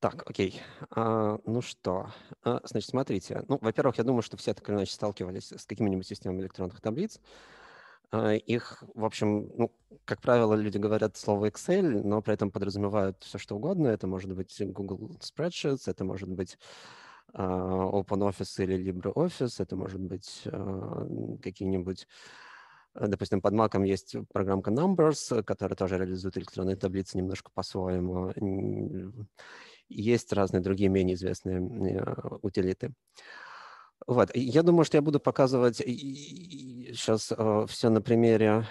Так, окей. А, ну что, а, значит, смотрите. Ну, во-первых, я думаю, что все так или иначе сталкивались с какими-нибудь системами электронных таблиц. А, их, в общем, ну, как правило, люди говорят слово Excel, но при этом подразумевают все, что угодно. Это может быть Google Spreadsheets, это может быть а, OpenOffice или LibreOffice, это может быть а, какие-нибудь Допустим, под Mac есть программка Numbers, которая тоже реализует электронные таблицы немножко по-своему. Есть разные другие менее известные утилиты. Вот. Я думаю, что я буду показывать сейчас э, все на примере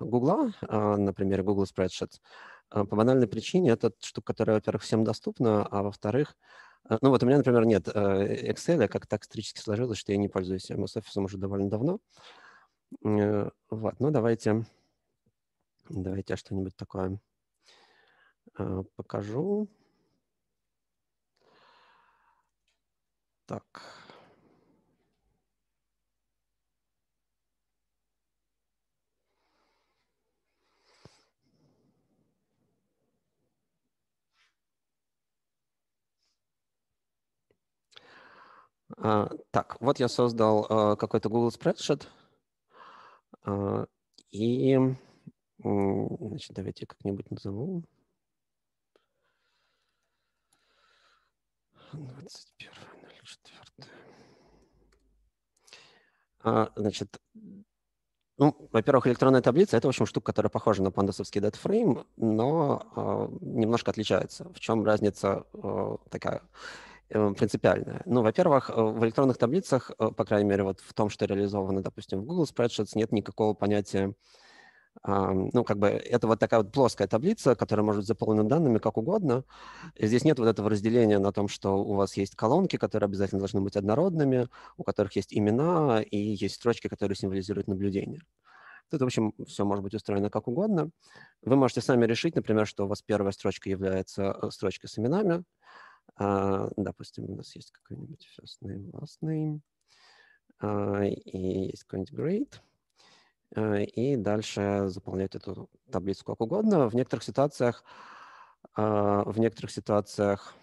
Google, э, на примере Google Spreadsheets. Э, по банальной причине это штука, которая, во-первых, всем доступна, а во-вторых, э, ну вот у меня, например, нет э, Excel, как так исторически сложилось, что я не пользуюсь MS Office уже довольно давно. Э, вот, ну давайте, давайте я что-нибудь такое э, покажу. Так. А, так, вот я создал а, какой-то Google Spreadsheet. А, и, значит, давайте как-нибудь назову. 21.04. А, значит, ну, во-первых, электронная таблица – это, в общем, штука, которая похожа на пандасовский датфрейм, но э, немножко отличается. В чем разница э, такая? Принципиальная. Ну, во-первых, э, в электронных таблицах, э, по крайней мере, вот в том, что реализовано, допустим, в Google Spreadsheets, нет никакого понятия, ну, как бы это вот такая вот плоская таблица, которая может быть заполнена данными как угодно. Здесь нет вот этого разделения на том, что у вас есть колонки, которые обязательно должны быть однородными, у которых есть имена и есть строчки, которые символизируют наблюдение. Тут, в общем, все может быть устроено как угодно. Вы можете сами решить, например, что у вас первая строчка является строчкой с именами, а, допустим, у нас есть какой-нибудь first name, last name, а, и есть какой-нибудь grade, а, и дальше заполнять эту таблицу как угодно. В некоторых ситуациях, в некоторых ситуациях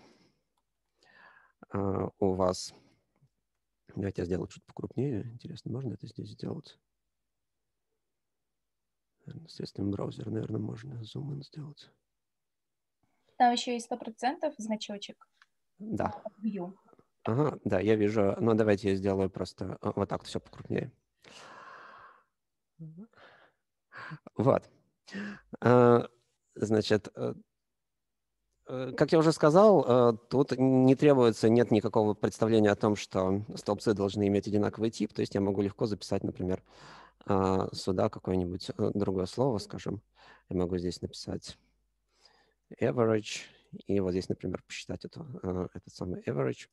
у вас... Давайте я сделаю чуть покрупнее. Интересно, можно это здесь сделать? Средством браузера, наверное, можно зум сделать. Там еще есть 100% значочек. Да. Ага, да, я вижу. Ну, давайте я сделаю просто вот так все покрупнее. Вот. А, значит, э, э, как я уже сказал, э, тут не требуется, нет никакого представления о том, что столбцы должны иметь одинаковый тип. То есть я могу легко записать, например, а, сюда какое-нибудь другое слово, скажем. Я могу здесь написать average и вот здесь, например, посчитать эту, этот самый average.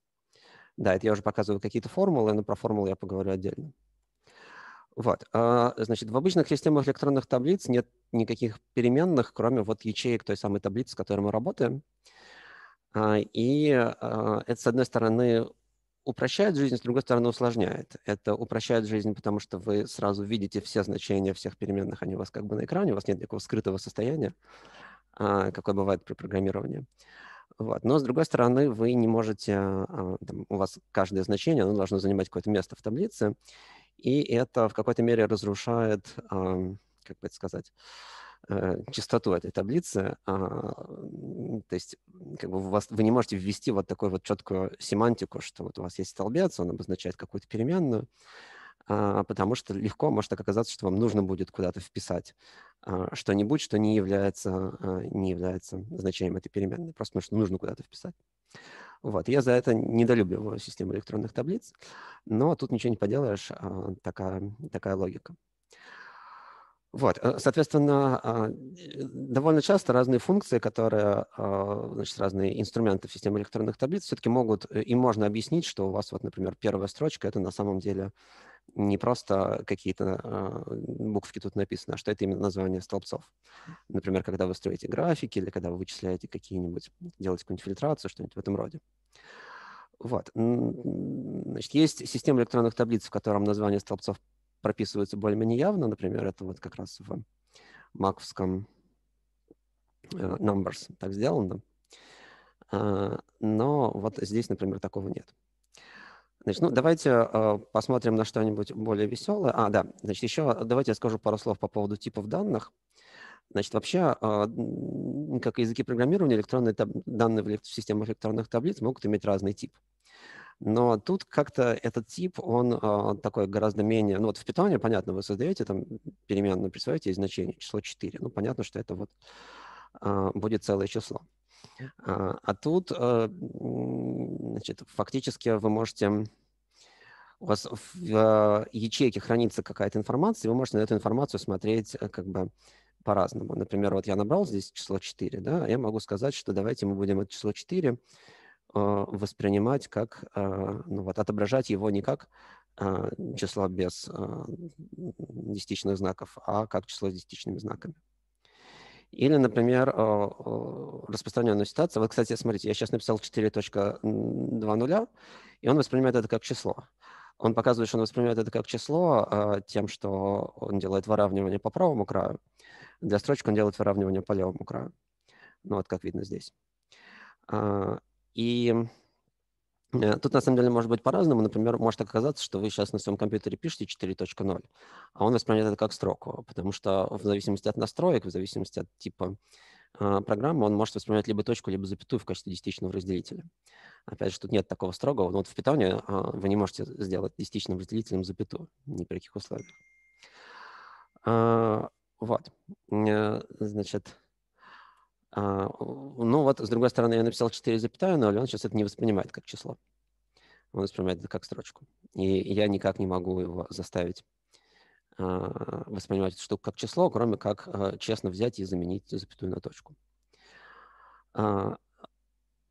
Да, это я уже показываю какие-то формулы, но про формулы я поговорю отдельно. Вот, а, значит, в обычных системах электронных таблиц нет никаких переменных, кроме вот ячеек той самой таблицы, с которой мы работаем. А, и а, это, с одной стороны, упрощает жизнь, с другой стороны, усложняет. Это упрощает жизнь, потому что вы сразу видите все значения всех переменных, они у вас как бы на экране, у вас нет никакого скрытого состояния. Какой бывает при программировании. Вот. Но, с другой стороны, вы не можете, там, у вас каждое значение оно должно занимать какое-то место в таблице, и это в какой-то мере разрушает, как бы это сказать, э, чистоту этой таблицы. А, то есть как бы у вас, вы не можете ввести вот такую вот четкую семантику, что вот у вас есть столбец, он обозначает какую-то переменную, потому что легко может оказаться, что вам нужно будет куда-то вписать а, что-нибудь, что не является, а, не является значением этой переменной, просто потому что нужно куда-то вписать. Вот. Я за это недолюбливаю систему электронных таблиц, но тут ничего не поделаешь, а, такая, такая логика. Вот, э, соответственно, довольно часто разные функции, которые, значит, разные инструменты в системе электронных таблиц все-таки могут, э, и можно объяснить, что у вас, вот, например, первая строчка – это на самом деле не просто какие-то э, буквки тут написаны, а что это именно название столбцов. Например, когда вы строите графики или когда вы вычисляете какие-нибудь, делаете какую-нибудь фильтрацию, что-нибудь в этом роде. Вот. Значит, есть система электронных таблиц, в котором название столбцов прописывается более-менее явно. Например, это вот как раз в маковском э, Numbers так сделано. Но вот здесь, например, такого нет. Значит, ну, давайте э, посмотрим на что-нибудь более веселое. А, да, значит, еще давайте я скажу пару слов по поводу типов данных. Значит, вообще, э, как языки программирования, электронные данные в системах электронных таблиц могут иметь разный тип. Но тут как-то этот тип, он э, такой гораздо менее... Ну вот в Python, понятно, вы создаете там переменную, присваиваете ей значение, число 4. Ну понятно, что это вот э, будет целое число. А, а тут, э, значит, фактически вы можете у вас в э, ячейке хранится какая-то информация, и вы можете на эту информацию смотреть э, как бы по-разному. Например, вот я набрал здесь число 4, да, я могу сказать, что давайте мы будем это число 4 воспринимать как, ну вот, отображать его не как число без десятичных знаков, а как число с десятичными знаками. Или, например, распространенная ситуация. Вот, кстати, смотрите, я сейчас написал 4.2.0, и он воспринимает это как число. Он показывает, что он воспринимает это как число тем, что он делает выравнивание по правому краю. Для строчки он делает выравнивание по левому краю. Ну вот как видно здесь. А, и Э, тут на самом деле может быть по-разному. Например, может оказаться, что вы сейчас на своем компьютере пишете 4.0, а он воспринимает это как строку, потому что в зависимости от настроек, в зависимости от типа э, программы, он может воспринимать либо точку, либо запятую в качестве десятичного разделителя. Опять же, тут нет такого строгого. Но вот в питании э, вы не можете сделать десятичным разделителем запятую ни при каких условиях. Э, вот. Э, значит, а, ну вот, с другой стороны, я написал 4,0, он сейчас это не воспринимает как число. Он воспринимает это как строчку. И я никак не могу его заставить а, воспринимать эту штуку как число, кроме как а, честно взять и заменить запятую на точку.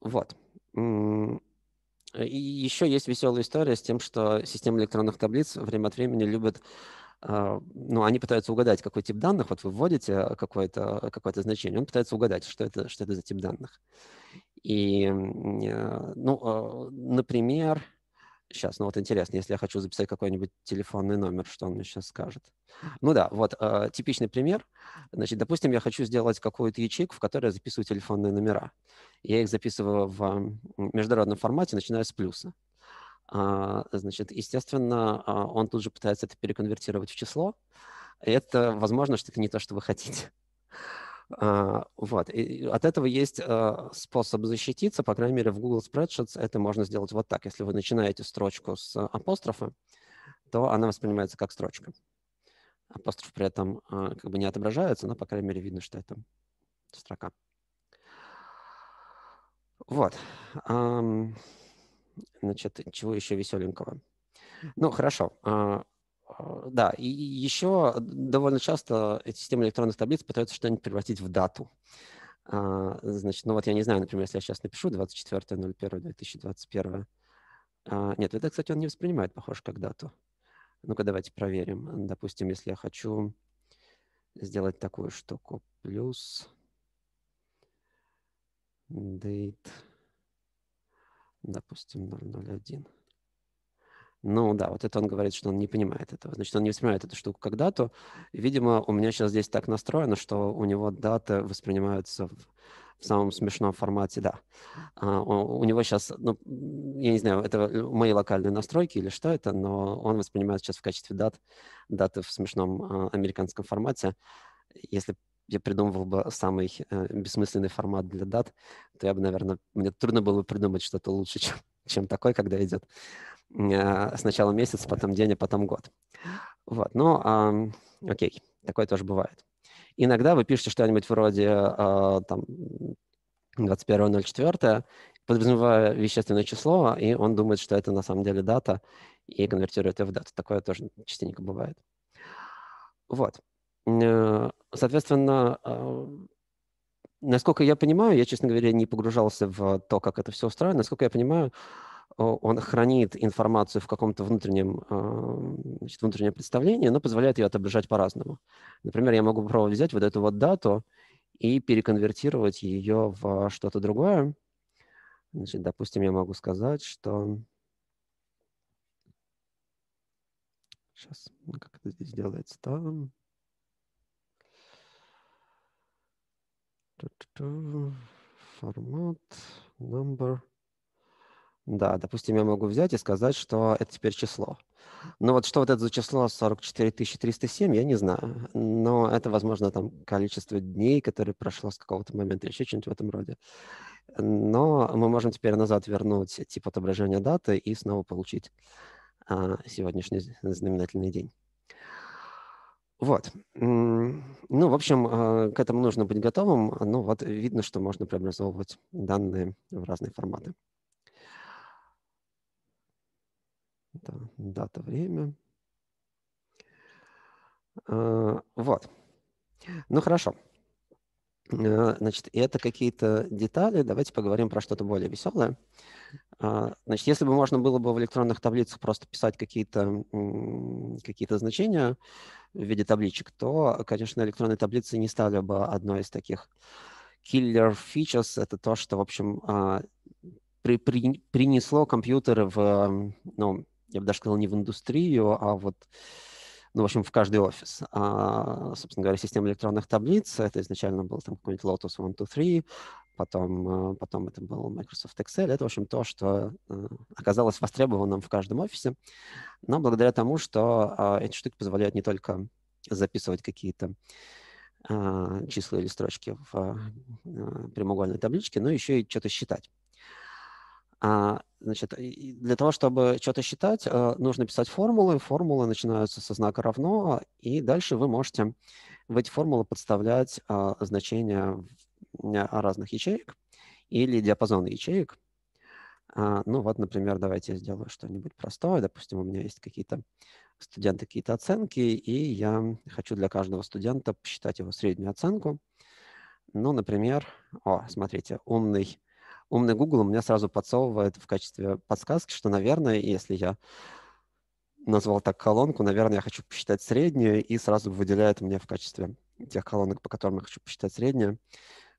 Вот. И еще есть веселая история с тем, что система электронных таблиц время от времени любит а, ну, они пытаются угадать, какой тип данных, вот вы вводите какое-то какое значение, он пытается угадать, что это, что это за тип данных. И, ну, а, например, сейчас, ну вот интересно, если я хочу записать какой-нибудь телефонный номер, что он мне сейчас скажет? Ну да, вот а, типичный пример. Значит, допустим, я хочу сделать какую-то ячейку, в которой я записываю телефонные номера. Я их записываю в международном формате, начиная с плюса. А, значит, естественно, а, он тут же пытается это переконвертировать в число. Это, возможно, что это не то, что вы хотите. А, вот. И от этого есть способ защититься, по крайней мере, в Google Spreadsheets это можно сделать вот так. Если вы начинаете строчку с апострофа, то она воспринимается как строчка. Апостроф при этом как бы не отображается, но, по крайней мере, видно, что это строка. Вот. Значит, чего еще веселенького? Ну, хорошо. А, а, да, и еще довольно часто эти системы электронных таблиц пытаются что-нибудь превратить в дату. А, значит, ну вот я не знаю, например, если я сейчас напишу 24.01.2021. Нет, это, кстати, он не воспринимает, похоже, как дату. Ну-ка, давайте проверим. Допустим, если я хочу сделать такую штуку. Плюс date допустим, 001. Ну да, вот это он говорит, что он не понимает этого. Значит, он не воспринимает эту штуку как дату. Видимо, у меня сейчас здесь так настроено, что у него даты воспринимаются в, в самом смешном формате, да. А, у, у него сейчас, ну, я не знаю, это мои локальные настройки или что это, но он воспринимает сейчас в качестве дат даты в смешном а, американском формате. Если я придумывал бы самый э, бессмысленный формат для дат, то я бы, наверное, мне трудно было бы придумать что-то лучше, чем, чем такой, когда идет э, сначала месяц, потом день, а потом год. Вот, ну, э, окей, такое тоже бывает. Иногда вы пишете что-нибудь вроде э, там 21.04, подразумевая вещественное число, и он думает, что это на самом деле дата, и конвертирует это в дату. Такое тоже частенько бывает. Вот. Э, соответственно, а, насколько я понимаю, я, честно говоря, не погружался в то, как это все устроено, насколько я понимаю, он хранит информацию в каком-то внутреннем, значит, внутреннем представлении, но позволяет ее отображать по-разному. Например, я могу попробовать взять вот эту вот дату и переконвертировать ее в что-то другое. Значит, допустим, я могу сказать, что... Сейчас, как это здесь делается? Там... Формат number. Да, допустим, я могу взять и сказать, что это теперь число. Но вот что вот это за число 44 307, я не знаю. Но это, возможно, там количество дней, которые прошло с какого-то момента, еще что-нибудь в этом роде. Но мы можем теперь назад вернуть тип отображения даты и снова получить а, сегодняшний знаменательный день. Вот. Ну, в общем, а, к этому нужно быть готовым. Ну, вот видно, что можно преобразовывать данные в разные форматы. Да, дата, время. А, вот. Ну, хорошо. А, значит, это какие-то детали. Давайте поговорим про что-то более веселое. А, значит, если бы можно было бы в электронных таблицах просто писать какие-то какие значения в виде табличек, то, конечно, электронные таблицы не стали бы одной из таких killer features. Это то, что, в общем, при, при, принесло компьютеры в, ну, я бы даже сказал, не в индустрию, а вот, ну, в общем, в каждый офис. А, собственно говоря, система электронных таблиц, это изначально был там какой-нибудь Lotus 1, 2, 3, потом, а, потом это был Microsoft Excel. Это, в общем, то, что а, оказалось востребованным в каждом офисе, но благодаря тому, что а, эти штуки позволяют не только записывать какие-то числа или строчки в прямоугольной табличке, но еще и что-то считать. А, значит, для того, чтобы что-то считать, э, нужно писать формулы. Формулы начинаются со знака равно, и дальше вы можете в эти формулы подставлять а, значения разных ячеек или диапазоны ячеек. А, ну вот, например, давайте я сделаю что-нибудь простое. Допустим, у меня есть какие-то студенты, какие-то оценки, и я хочу для каждого студента посчитать его среднюю оценку. Ну, например, о, смотрите, умный умный Google у меня сразу подсовывает в качестве подсказки, что, наверное, если я назвал так колонку, наверное, я хочу посчитать среднюю, и сразу выделяет мне в качестве тех колонок, по которым я хочу посчитать среднюю,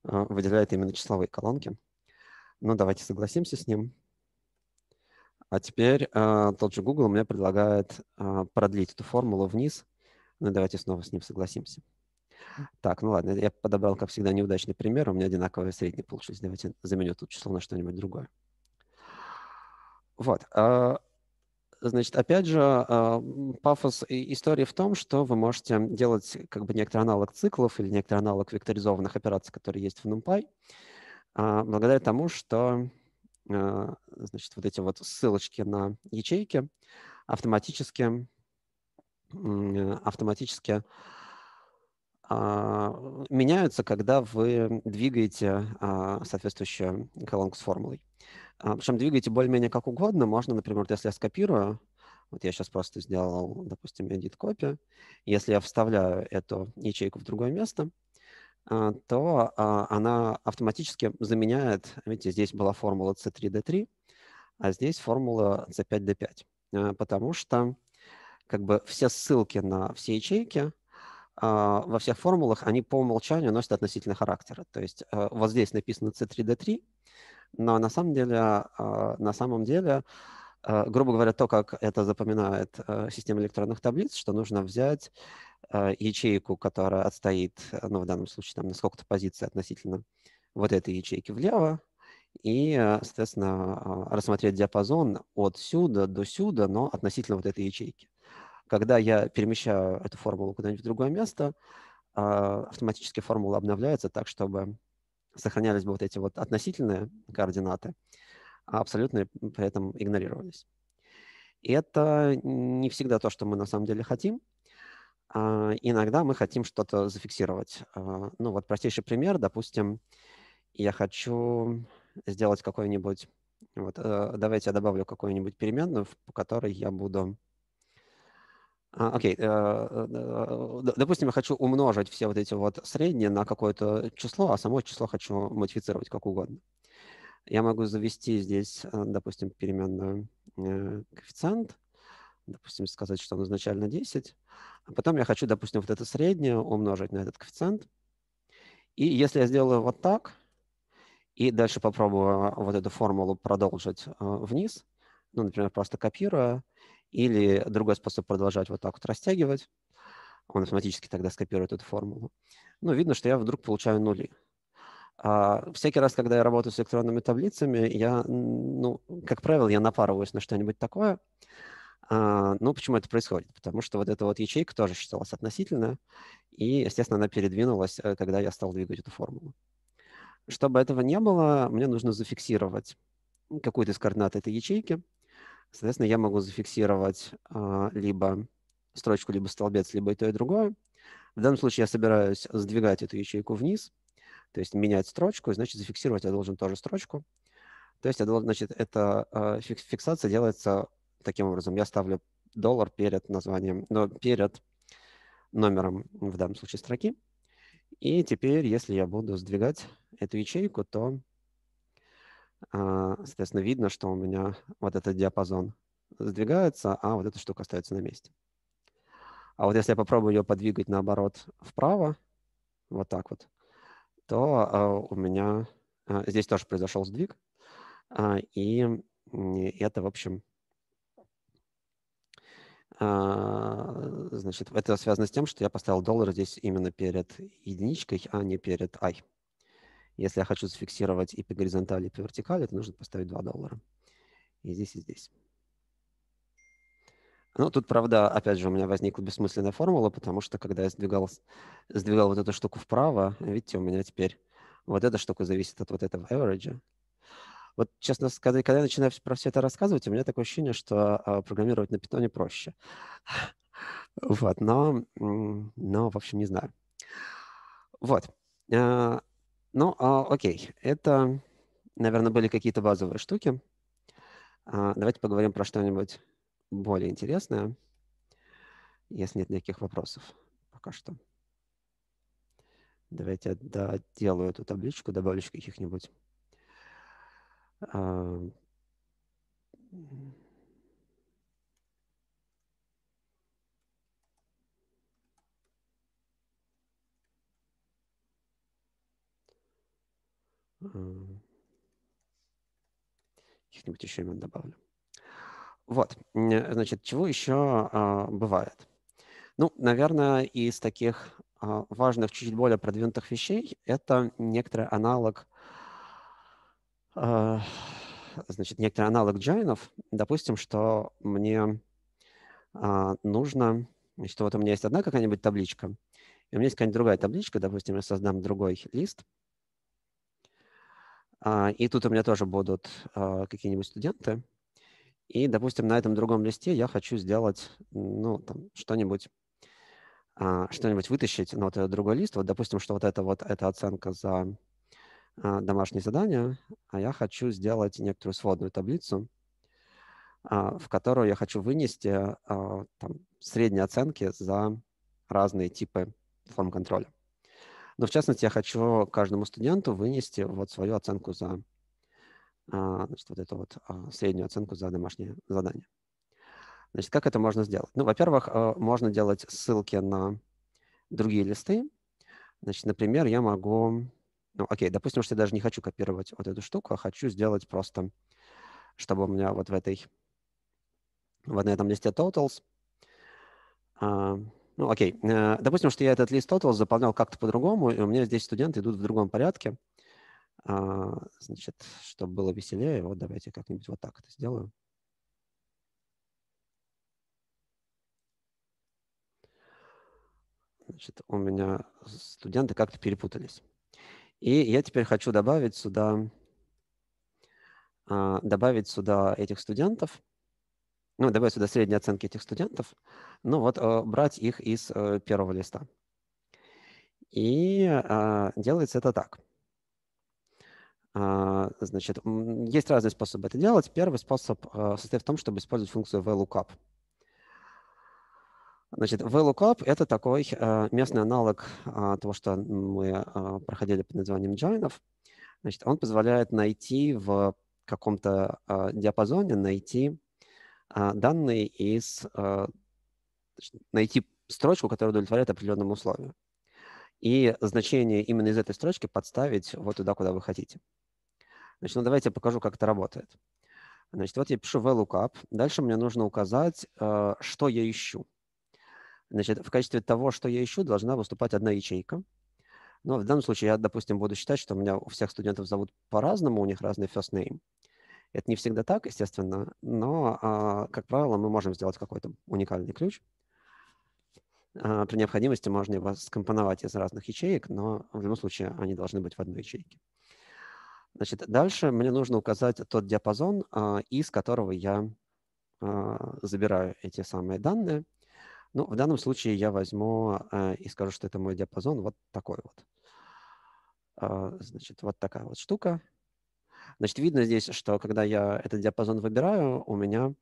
выделяет именно числовые колонки. Ну, давайте согласимся с ним. А теперь э, тот же Google мне предлагает э, продлить эту формулу вниз. Ну, давайте снова с ним согласимся. Так, ну ладно, я подобрал, как всегда, неудачный пример. У меня одинаковые средние получились. Давайте заменю тут число на что-нибудь другое. Вот. А, значит, опять же, а, пафос истории в том, что вы можете делать как бы некоторый аналог циклов или некоторый аналог векторизованных операций, которые есть в NumPy, а, благодаря тому, что значит, вот эти вот ссылочки на ячейки автоматически, автоматически а, меняются, когда вы двигаете а, соответствующую колонку с формулой. А, Причем двигаете более-менее как угодно. Можно, например, если я скопирую, вот я сейчас просто сделал, допустим, edit copy. Если я вставляю эту ячейку в другое место, то она автоматически заменяет, видите, здесь была формула C3D3, а здесь формула C5D5, потому что как бы все ссылки на все ячейки – а, во всех формулах они по умолчанию носят относительный характер. То есть вот здесь написано C3D3, но на самом деле, а, на самом деле э, грубо говоря, то, как это запоминает э, система электронных таблиц, что нужно взять ячейку, которая отстоит, ну, в данном случае, там, на сколько-то позиций относительно вот этой ячейки влево, и, соответственно, а, рассмотреть диапазон от сюда до сюда, но относительно вот этой ячейки. Когда я перемещаю эту формулу куда-нибудь в другое место, а, автоматически формула обновляется так, чтобы сохранялись бы вот эти вот относительные координаты, а абсолютные при этом игнорировались. И это не всегда то, что мы на самом деле хотим. А, иногда мы хотим что-то зафиксировать. А, ну вот простейший пример, допустим, я хочу сделать какой-нибудь, вот э, давайте я добавлю какую-нибудь переменную, по которой я буду окей, э, э, допустим, я хочу умножить все вот эти вот средние на какое-то число, а само число хочу модифицировать как угодно. Я могу завести здесь, э, допустим, переменную коэффициент, допустим, сказать, что он изначально 10, а потом я хочу, допустим, вот это среднее умножить на этот коэффициент. И если я сделаю вот так, и дальше попробую вот эту формулу продолжить вниз, ну, например, просто копируя, или другой способ продолжать вот так вот растягивать. Он автоматически тогда скопирует эту формулу. Ну, видно, что я вдруг получаю нули. А, всякий раз, когда я работаю с электронными таблицами, я, ну, как правило, я напарываюсь на что-нибудь такое. А, ну, почему это происходит? Потому что вот эта вот ячейка тоже считалась относительная, и, естественно, она передвинулась, э, когда я стал двигать эту формулу. Чтобы этого не было, мне нужно зафиксировать какую-то из координат этой ячейки. Соответственно, я могу зафиксировать а, либо строчку, либо столбец, либо и то, и другое. В данном случае я собираюсь сдвигать эту ячейку вниз, то есть менять строчку, и, значит, зафиксировать я должен тоже строчку. То есть, значит, эта фиксация делается таким образом. Я ставлю доллар перед названием, но перед номером, в данном случае, строки. И теперь, если я буду сдвигать эту ячейку, то, соответственно, видно, что у меня вот этот диапазон сдвигается, а вот эта штука остается на месте. А вот если я попробую ее подвигать наоборот вправо, вот так вот, то а, у меня а, здесь тоже произошел сдвиг. И это, в общем, значит, это связано с тем, что я поставил доллар здесь именно перед единичкой, а не перед i. Если я хочу зафиксировать и по горизонтали, и по вертикали, то нужно поставить 2 доллара. И здесь, и здесь. Ну, тут, правда, опять же, у меня возникла бессмысленная формула, потому что, когда я сдвигал, сдвигал вот эту штуку вправо, видите, у меня теперь вот эта штука зависит от вот этого average. Вот, честно сказать, когда я начинаю про все это рассказывать, у меня такое ощущение, что а, программировать на питоне проще. Вот, но, но, в общем, не знаю. Вот. Ну, а, окей, это, наверное, были какие-то базовые штуки. А, давайте поговорим про что-нибудь более интересное, если нет никаких вопросов пока что. Давайте я доделаю эту табличку, добавлю каких-нибудь. А, Каких-нибудь еще имен добавлю. Вот, значит, чего еще а, бывает? Ну, наверное, из таких а, важных, чуть более продвинутых вещей это некоторый аналог, а, значит, некоторый аналог джайнов. Допустим, что мне нужно, значит, вот у меня есть одна какая-нибудь табличка, и у меня есть какая-нибудь другая табличка, допустим, я создам другой лист, и тут у меня тоже будут а, какие-нибудь студенты, и, допустим, на этом другом листе я хочу сделать, ну, что-нибудь, а, что-нибудь вытащить на вот этот другой лист. Вот, допустим, что вот это вот, эта оценка за а, домашнее задание, а я хочу сделать некоторую сводную таблицу, а, в которую я хочу вынести а, там, средние оценки за разные типы форм контроля. Но, в частности, я хочу каждому студенту вынести вот свою оценку за а, значит, вот эту вот а, среднюю оценку за домашнее задание. Значит, как это можно сделать? Ну, во-первых, а, можно делать ссылки на другие листы. Значит, например, я могу... Ну, окей, допустим, что я даже не хочу копировать вот эту штуку, а хочу сделать просто, чтобы у меня вот в этой... Вот на этом листе totals... Ну, окей. Э, допустим, что я этот лист totals заполнял как-то по-другому, и у меня здесь студенты идут в другом порядке. А, значит, чтобы было веселее, вот давайте как-нибудь вот так это сделаю. Значит, у меня студенты как-то перепутались. И я теперь хочу добавить сюда, а, добавить сюда этих студентов, ну, добавить сюда средние оценки этих студентов, ну вот а, брать их из э, первого листа. И делается это так. А, значит, есть разные способы это делать. Первый способ а, состоит в том, чтобы использовать функцию VLOOKUP. Значит, VLOOKUP – это такой а, местный аналог того, что мы проходили под названием джойнов. Значит, он позволяет найти в каком-то диапазоне, найти данные из, найти строчку, которая удовлетворяет определенному условию. И значение именно из этой строчки подставить вот туда, куда вы хотите. Значит, ну давайте я покажу, как это работает. Значит, вот я пишу VLOOKUP. Дальше мне нужно указать, э, что я ищу. Значит, в качестве того, что я ищу, должна выступать одна ячейка. Но в данном случае я, допустим, буду считать, что у меня у всех студентов зовут по-разному, у них разный first name. Это не всегда так, естественно, но, а, как правило, мы можем сделать какой-то уникальный ключ. А, при необходимости можно его скомпоновать из разных ячеек, но в любом случае они должны быть в одной ячейке. Значит, дальше мне нужно указать тот диапазон, а, из которого я забираю эти самые данные. Ну, в данном случае я возьму и скажу, что это мой диапазон вот такой вот. Значит, вот такая вот штука. Значит, видно здесь, что когда я этот диапазон выбираю, у меня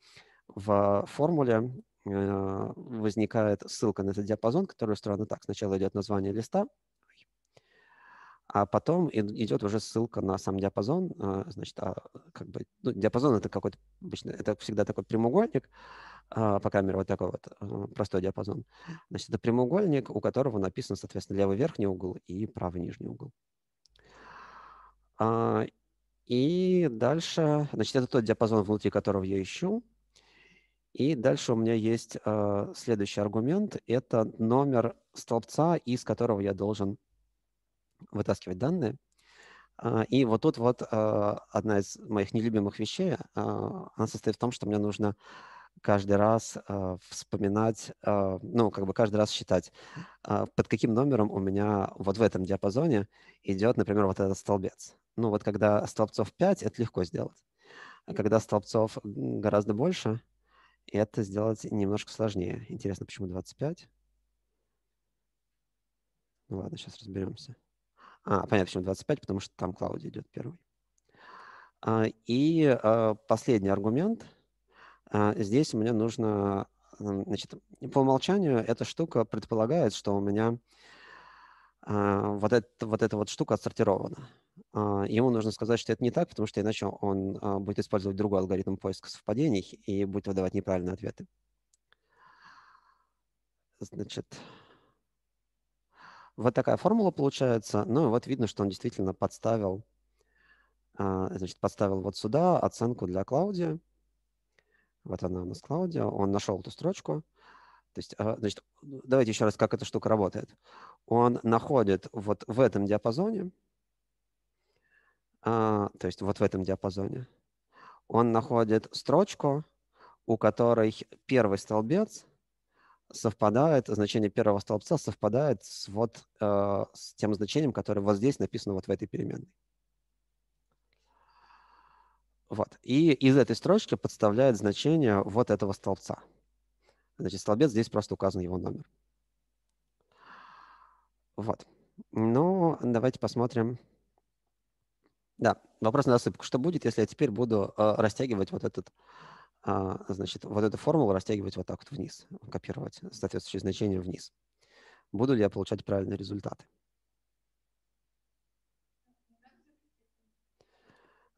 в формуле э, возникает ссылка на этот диапазон, который устроена так. Сначала идет название листа, а потом идет уже ссылка на сам диапазон. Э, значит, а, как бы, ну, диапазон это какой-то обычно, это всегда такой прямоугольник, а, по камере вот такой вот э, простой диапазон. Значит, это прямоугольник, у которого написан, соответственно, левый верхний угол и правый нижний угол. А, и дальше, значит, это тот диапазон, внутри которого я ищу. И дальше у меня есть э, следующий аргумент. Это номер столбца, из которого я должен вытаскивать данные. Uh, и вот тут вот uh, одна из моих нелюбимых вещей, uh, она состоит в том, что мне нужно каждый раз вспоминать, ну, как бы каждый раз считать, под каким номером у меня вот в этом диапазоне идет, например, вот этот столбец. Ну вот когда столбцов 5, это легко сделать. А когда столбцов гораздо больше, это сделать немножко сложнее. Интересно, почему 25? Ну ладно, сейчас разберемся. А, понятно, почему 25, потому что там Клауди идет первый. А, и а, последний аргумент. Здесь мне нужно, значит, по умолчанию эта штука предполагает, что у меня вот, это, вот эта вот штука отсортирована. А, ему нужно сказать, что это не так, потому что иначе он а, будет использовать другой алгоритм поиска совпадений и будет выдавать неправильные ответы. Значит, вот такая формула получается. Ну и вот видно, что он действительно подставил, а, значит, подставил вот сюда оценку для Клаудия. Вот она у нас Клаудия. Он нашел эту строчку. То есть, значит, давайте еще раз, как эта штука работает. Он находит вот в этом диапазоне, то есть вот в этом диапазоне, он находит строчку, у которой первый столбец совпадает, значение первого столбца совпадает с, вот, э, с тем значением, которое вот здесь написано вот в этой переменной. Вот. И из этой строчки подставляет значение вот этого столбца. Значит, столбец здесь просто указан его номер. Вот. Ну, давайте посмотрим. Да, вопрос на засыпку. Что будет, если я теперь буду э, растягивать вот этот, э, значит, вот эту формулу растягивать вот так вот вниз, копировать соответствующее значение вниз? Буду ли я получать правильные результаты?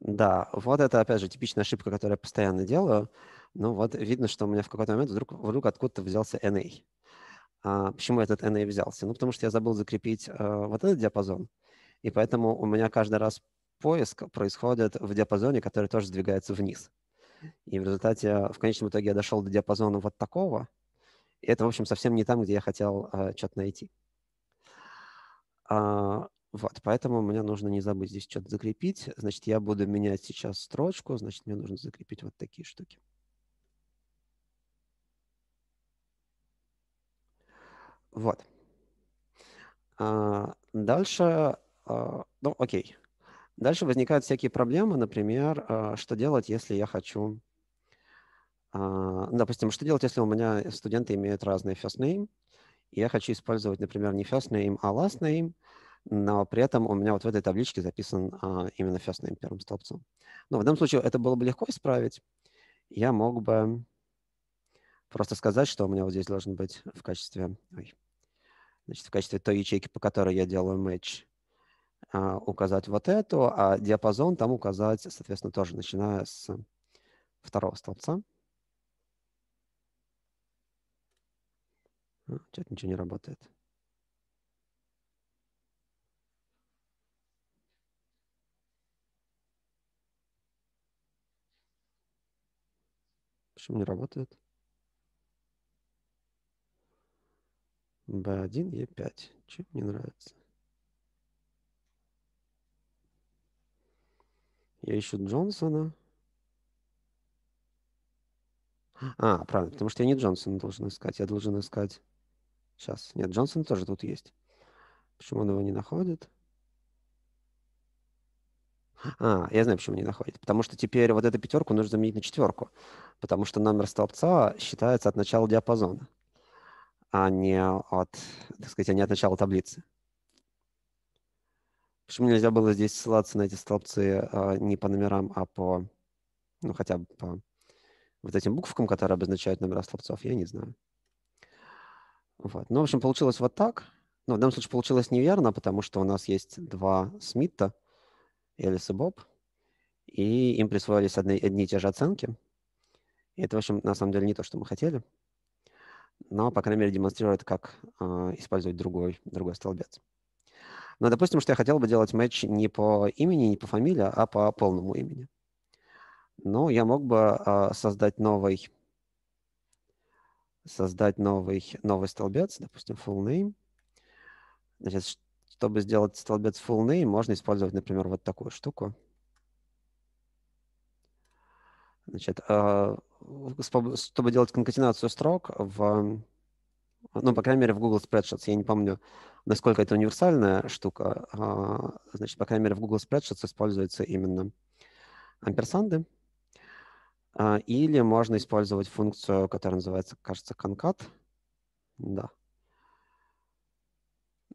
Да, вот это, опять же, типичная ошибка, которую я постоянно делаю. Ну вот видно, что у меня в какой-то момент вдруг, вдруг откуда-то взялся NA. А, почему этот NA взялся? Ну, потому что я забыл закрепить а, вот этот диапазон. И поэтому у меня каждый раз поиск происходит в диапазоне, который тоже сдвигается вниз. И в результате, в конечном итоге, я дошел до диапазона вот такого. И это, в общем, совсем не там, где я хотел э, что-то найти. А, вот, поэтому мне нужно не забыть здесь что-то закрепить. Значит, я буду менять сейчас строчку. Значит, мне нужно закрепить вот такие штуки. Вот. А, дальше, а, ну, окей. Дальше возникают всякие проблемы, например, а, что делать, если я хочу, а, допустим, что делать, если у меня студенты имеют разные first name, и я хочу использовать, например, не first name, а last name, но при этом у меня вот в этой табличке записан а, именно first name первым столбцом. Но в данном случае это было бы легко исправить. Я мог бы просто сказать, что у меня вот здесь должен быть в качестве, ой, значит, в качестве той ячейки, по которой я делаю match, указать вот эту, а диапазон там указать, соответственно, тоже начиная с второго столбца. А, Что-то ничего не работает. Почему не работает? B1, E5. Чем не нравится? Я ищу Джонсона. А, правильно, потому что я не Джонсона должен искать, я должен искать... Сейчас, нет, Джонсон тоже тут есть. Почему он его не находит? А, я знаю, почему не находит. Потому что теперь вот эту пятерку нужно заменить на четверку. Потому что номер столбца считается от начала диапазона, а не от, так сказать, а не от начала таблицы. Почему нельзя было здесь ссылаться на эти столбцы а, не по номерам, а по, ну, хотя бы по вот этим буквам, которые обозначают номера столбцов, я не знаю. Вот. Ну, в общем, получилось вот так. Ну, в данном случае получилось неверно, потому что у нас есть два Смита – Элис и Боб, и им присвоились одни, одни и те же оценки. И это, в общем, на самом деле не то, что мы хотели, но, по крайней мере, демонстрирует, как э, использовать другой, другой столбец. Но допустим, что я хотел бы делать матч не по имени, не по фамилии, а по полному имени. Ну, я мог бы э, создать новый создать новый, новый столбец, допустим, full name. Значит, чтобы сделать столбец full name, можно использовать, например, вот такую штуку. Значит, а, чтобы делать конкатенацию строк в, ну, по крайней мере, в Google Spreadsheets, я не помню, насколько это универсальная штука, а, значит, по крайней мере, в Google Spreadsheets используются именно амперсанды, а, или можно использовать функцию, которая называется, кажется, concat, да,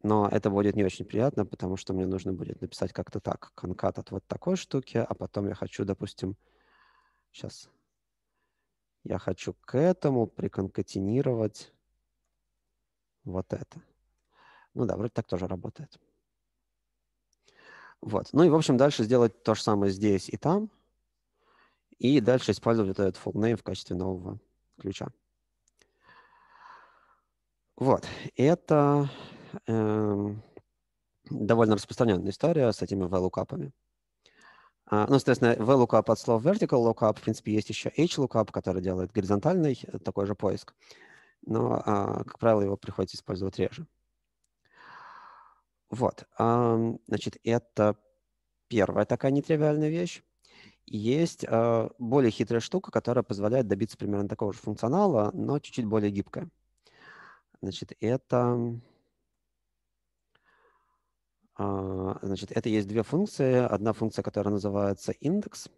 но это будет не очень приятно, потому что мне нужно будет написать как-то так. Конкат от вот такой штуки, а потом я хочу, допустим, сейчас я хочу к этому приконкатинировать вот это. Ну да, вроде так тоже работает. Вот. Ну и, в общем, дальше сделать то же самое здесь и там. И дальше использовать этот full name в качестве нового ключа. Вот. Это э, довольно распространенная история с этими VLOOKUP. А, ну, соответственно, VLOOKUP от слов vertical lookup, в принципе, есть еще HLOOKUP, который делает горизонтальный э, такой же поиск, но, а, как правило, его приходится использовать реже. Вот, значит, это первая такая нетривиальная вещь. Есть а, более хитрая штука, которая позволяет добиться примерно такого же функционала, но чуть-чуть более гибкая. Значит, это а, значит, это есть две функции. Одна функция, которая называется индекс.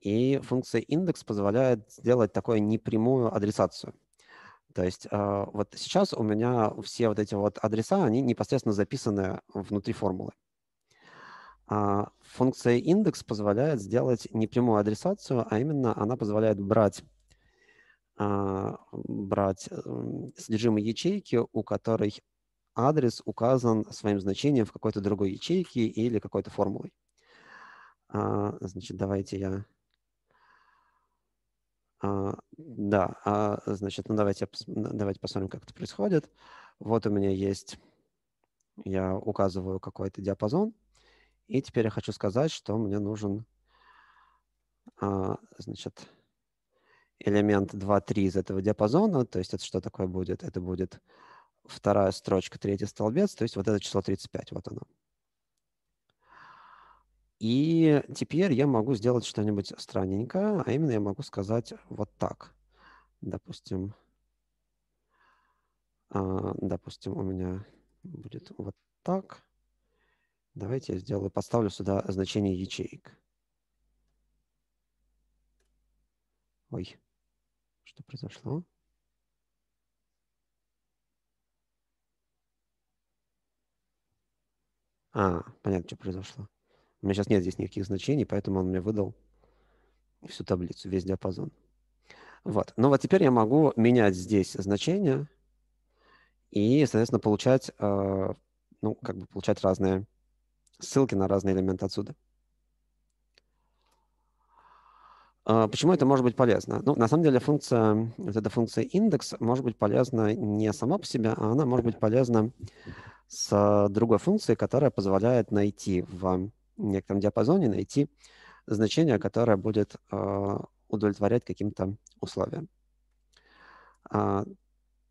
И функция индекс позволяет сделать такую непрямую адресацию. То есть а, вот сейчас у меня все вот эти вот адреса, они непосредственно записаны внутри формулы. А функция индекс позволяет сделать непрямую адресацию, а именно она позволяет брать, брать содержимое ячейки, у которой адрес указан своим значением в какой-то другой ячейке или какой-то формулой. А, значит, давайте я... А, да, а, значит, ну давайте, давайте посмотрим, как это происходит. Вот у меня есть, я указываю какой-то диапазон, и теперь я хочу сказать, что мне нужен, а, значит, элемент 2, 3 из этого диапазона. То есть это что такое будет? Это будет вторая строчка, третий столбец, то есть вот это число 35, вот оно. И теперь я могу сделать что-нибудь странненькое, а именно я могу сказать вот так. Допустим, а, допустим, у меня будет вот так. Давайте я сделаю, поставлю сюда значение ячеек. Ой, что произошло? А, понятно, что произошло. У меня сейчас нет здесь никаких значений, поэтому он мне выдал всю таблицу, весь диапазон. Вот. Ну вот теперь я могу менять здесь значения и, соответственно, получать, э, ну, как бы получать разные ссылки на разные элементы отсюда. Э, почему это может быть полезно? Ну, на самом деле функция, вот эта функция индекс может быть полезна не сама по себе, а она может быть полезна с другой функцией, которая позволяет найти в некотором диапазоне, найти значение, которое будет э, удовлетворять каким-то условиям. А,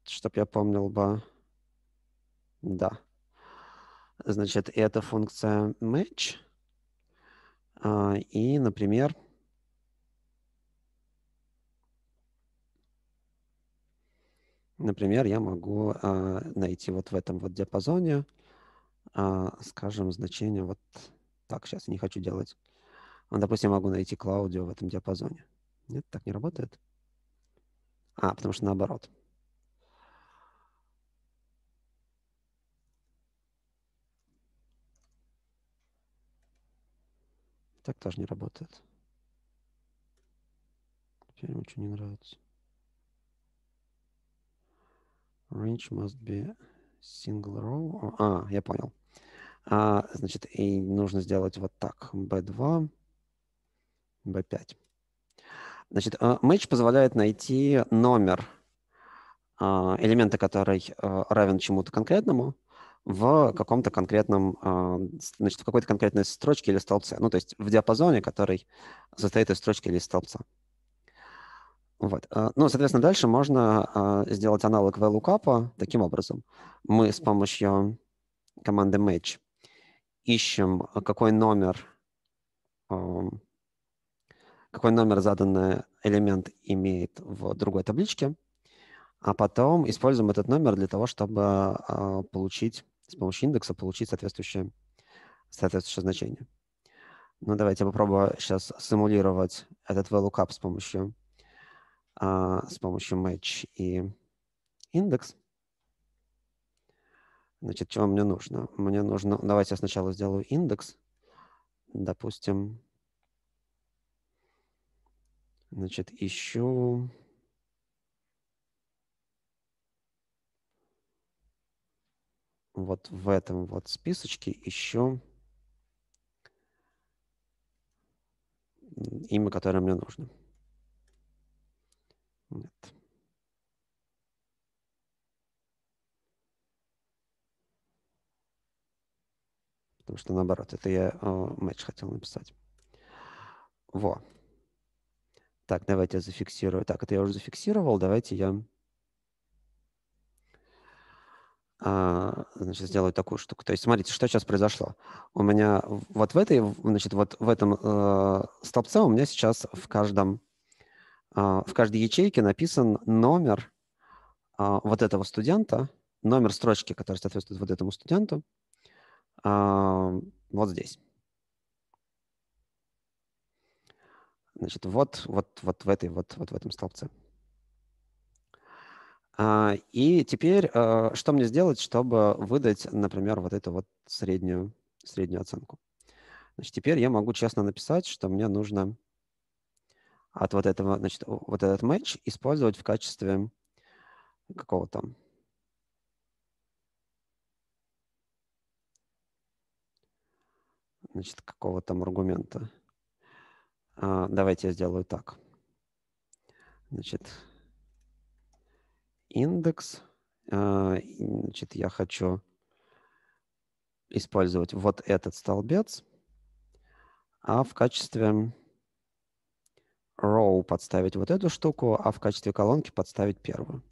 чтоб я помнил бы, да. Значит, эта функция match, А, и, например, например, я могу а, найти вот в этом вот диапазоне, а, скажем, значение вот так, сейчас не хочу делать. Допустим, я могу найти Клаудио в этом диапазоне. Нет, так не работает. А, потому что наоборот. Так тоже не работает. Теперь ему не нравится. Range must be single row. А, я понял. А, значит, и нужно сделать вот так. B2, B5. Значит, а, match позволяет найти номер а, элемента, который а, равен чему-то конкретному, в каком-то конкретном, а, значит, в какой-то конкретной строчке или столбце. Ну, то есть в диапазоне, который состоит из строчки или столбца. Вот. А, ну, соответственно, дальше можно а, сделать аналог VLOOKUP таким образом. Мы с помощью команды match ищем, какой номер, какой номер заданный элемент имеет в другой табличке, а потом используем этот номер для того, чтобы получить с помощью индекса получить соответствующее, соответствующее значение. Ну, давайте я попробую сейчас симулировать этот VLOOKUP с помощью, а, с помощью match и индекс. Значит, чего мне нужно? Мне нужно... Давайте я сначала сделаю индекс. Допустим, значит, ищу... вот в этом вот списочке еще имя, которое мне нужно. Потому что наоборот, это я матч хотел написать. Во. Так, давайте я зафиксирую. Так, это я уже зафиксировал. Давайте я а, значит, сделаю такую штуку. То есть, смотрите, что сейчас произошло. У меня вот в этой, значит, вот в этом э, столбце у меня сейчас в каждом, э, в каждой ячейке написан номер э, вот этого студента, номер строчки, который соответствует вот этому студенту, э, вот здесь. Значит, вот, вот, вот в этой, вот, вот в этом столбце. А, и теперь а, что мне сделать, чтобы выдать, например, вот эту вот среднюю, среднюю оценку? Значит, теперь я могу честно написать, что мне нужно от вот этого, значит, вот этот матч использовать в качестве какого там значит, какого там аргумента. А, давайте я сделаю так. Значит, индекс. А, значит, я хочу использовать вот этот столбец, а в качестве row подставить вот эту штуку, а в качестве колонки подставить первую.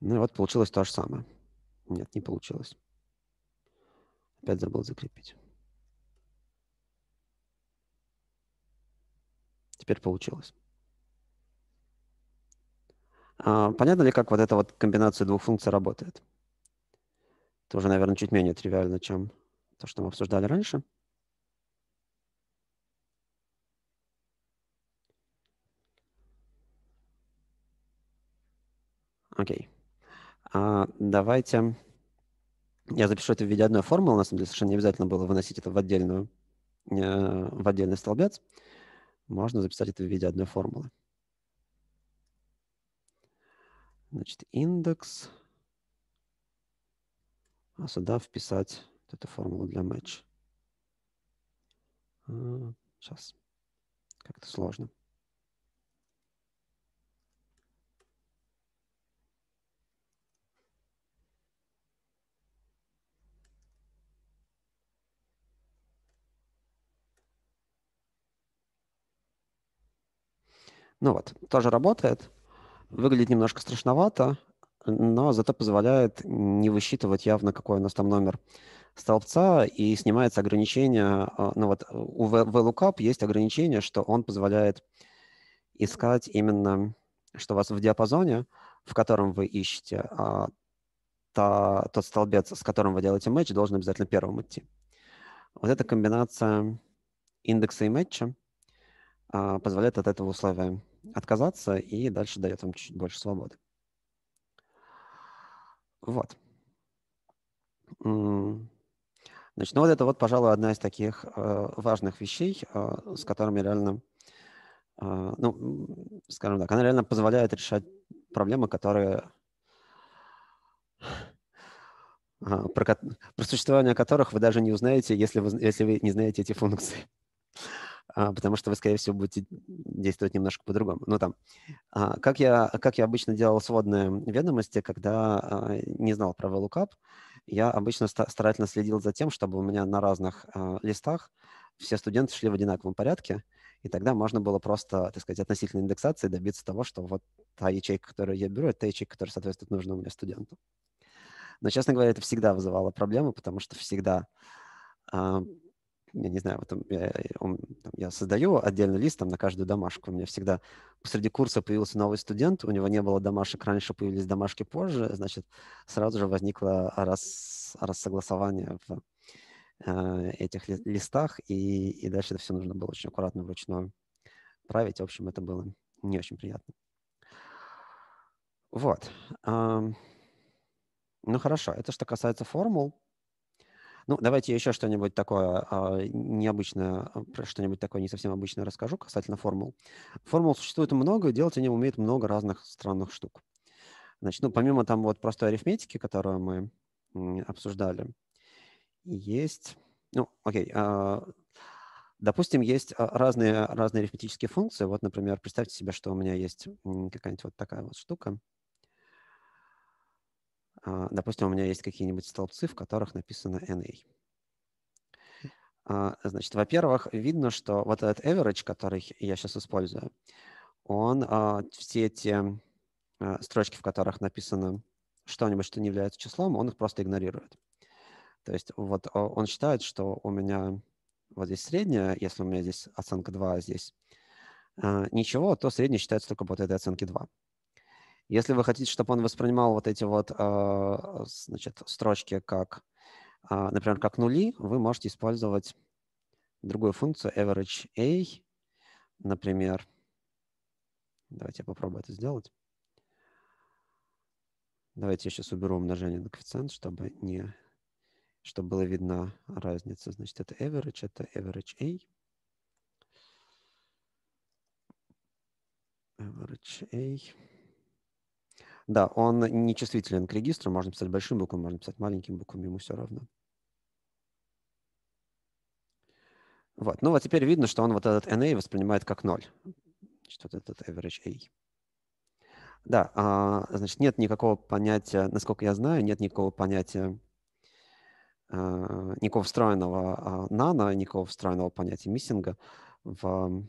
Ну и вот получилось то же самое. Нет, не получилось. Опять забыл закрепить. Теперь получилось. А, понятно ли, как вот эта вот комбинация двух функций работает? Это уже, наверное, чуть менее тривиально, чем то, что мы обсуждали раньше. Окей. А, давайте я запишу это в виде одной формулы. На самом деле совершенно не обязательно было выносить это в, отдельную, э, в отдельный столбец. Можно записать это в виде одной формулы. Значит, индекс. А сюда вписать вот эту формулу для match. Сейчас. Как-то сложно. Ну вот, тоже работает. Выглядит немножко страшновато, но зато позволяет не высчитывать явно, какой у нас там номер столбца и снимается ограничение, ну вот у VLOOKUP есть ограничение, что он позволяет искать именно, что у вас в диапазоне, в котором вы ищете, а, та, тот столбец, с которым вы делаете матч, должен обязательно первым идти. Вот эта комбинация индекса и матча а, позволяет от этого условия отказаться и дальше дает вам чуть больше свободы. Вот. Значит, ну вот это вот, пожалуй, одна из таких э, важных вещей, э, с которыми реально, э, ну, скажем так, она реально позволяет решать проблемы, которые про, про существование которых вы даже не узнаете, если вы, если вы не знаете эти функции. А, потому что вы, скорее всего, будете действовать немножко по-другому. Ну, там, а, как я, как я обычно делал сводные ведомости, когда а, не знал про VLOOKUP, я обычно старательно следил за тем, чтобы у меня на разных листах все студенты шли в одинаковом порядке, и тогда можно было просто, так сказать, относительно индексации добиться того, что вот та ячейка, которую я беру, это та ячейка, которая соответствует нужному мне студенту. Но, честно говоря, это всегда вызывало проблемы, потому что всегда я не знаю, вот я, я создаю отдельный лист там на каждую домашку. У меня всегда посреди курса появился новый студент, у него не было домашек раньше, появились домашки позже, значит, сразу же возникло раз, рассогласование в э, этих ли, листах, и, и дальше это все нужно было очень аккуратно вручную править. В общем, это было не очень приятно. Вот. Ну, хорошо. Это что касается формул. Ну, давайте еще что-нибудь такое а, необычное, а, что-нибудь такое не совсем обычное расскажу касательно формул. Формул существует много, делать они умеют много разных странных штук. Значит, ну, помимо там вот простой арифметики, которую мы обсуждали, есть, ну, окей, а, допустим, есть разные, разные арифметические функции. Вот, например, представьте себе, что у меня есть какая-нибудь вот такая вот штука. А, допустим, у меня есть какие-нибудь столбцы, в которых написано NA. А, значит, во-первых, видно, что вот этот average, который я сейчас использую, он а, все эти строчки, в которых написано что-нибудь, что не является числом, он их просто игнорирует. То есть вот он считает, что у меня вот здесь средняя, если у меня здесь оценка 2, а здесь ничего, то средняя считается только вот этой оценки 2. Если вы хотите, чтобы он воспринимал вот эти вот а, значит, строчки как, а, например, как нули, вы можете использовать другую функцию average a, например. Давайте я попробую это сделать. Давайте я сейчас уберу умножение на коэффициент, чтобы не чтобы было видно разница. Значит, это average, это average a. Average a. Да, он не чувствителен к регистру. Можно писать большим буквами, можно писать маленькими буквами, ему все равно. Вот. Ну вот теперь видно, что он вот этот NA воспринимает как ноль. Значит, вот этот average A. Да, а, значит, нет никакого понятия, насколько я знаю, нет никакого понятия, а, никакого встроенного а, нано, никакого встроенного понятия миссинга в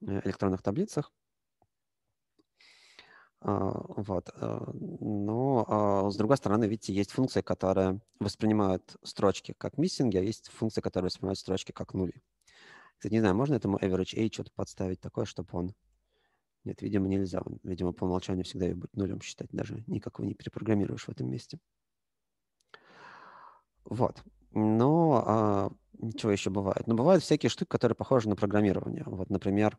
э, электронных таблицах. А, вот. Э, но, а, с другой стороны, видите, есть функции, которые воспринимают строчки как миссинги, а есть функции, которые воспринимают строчки как нули. Кстати, не знаю, можно этому average a что-то подставить такое, чтобы он... Нет, видимо, нельзя. видимо, по умолчанию всегда ее будет нулем считать. Даже никак его не перепрограммируешь в этом месте. Вот. Но а, чего еще бывает? Ну, бывают всякие штуки, которые похожи на программирование. Вот, например,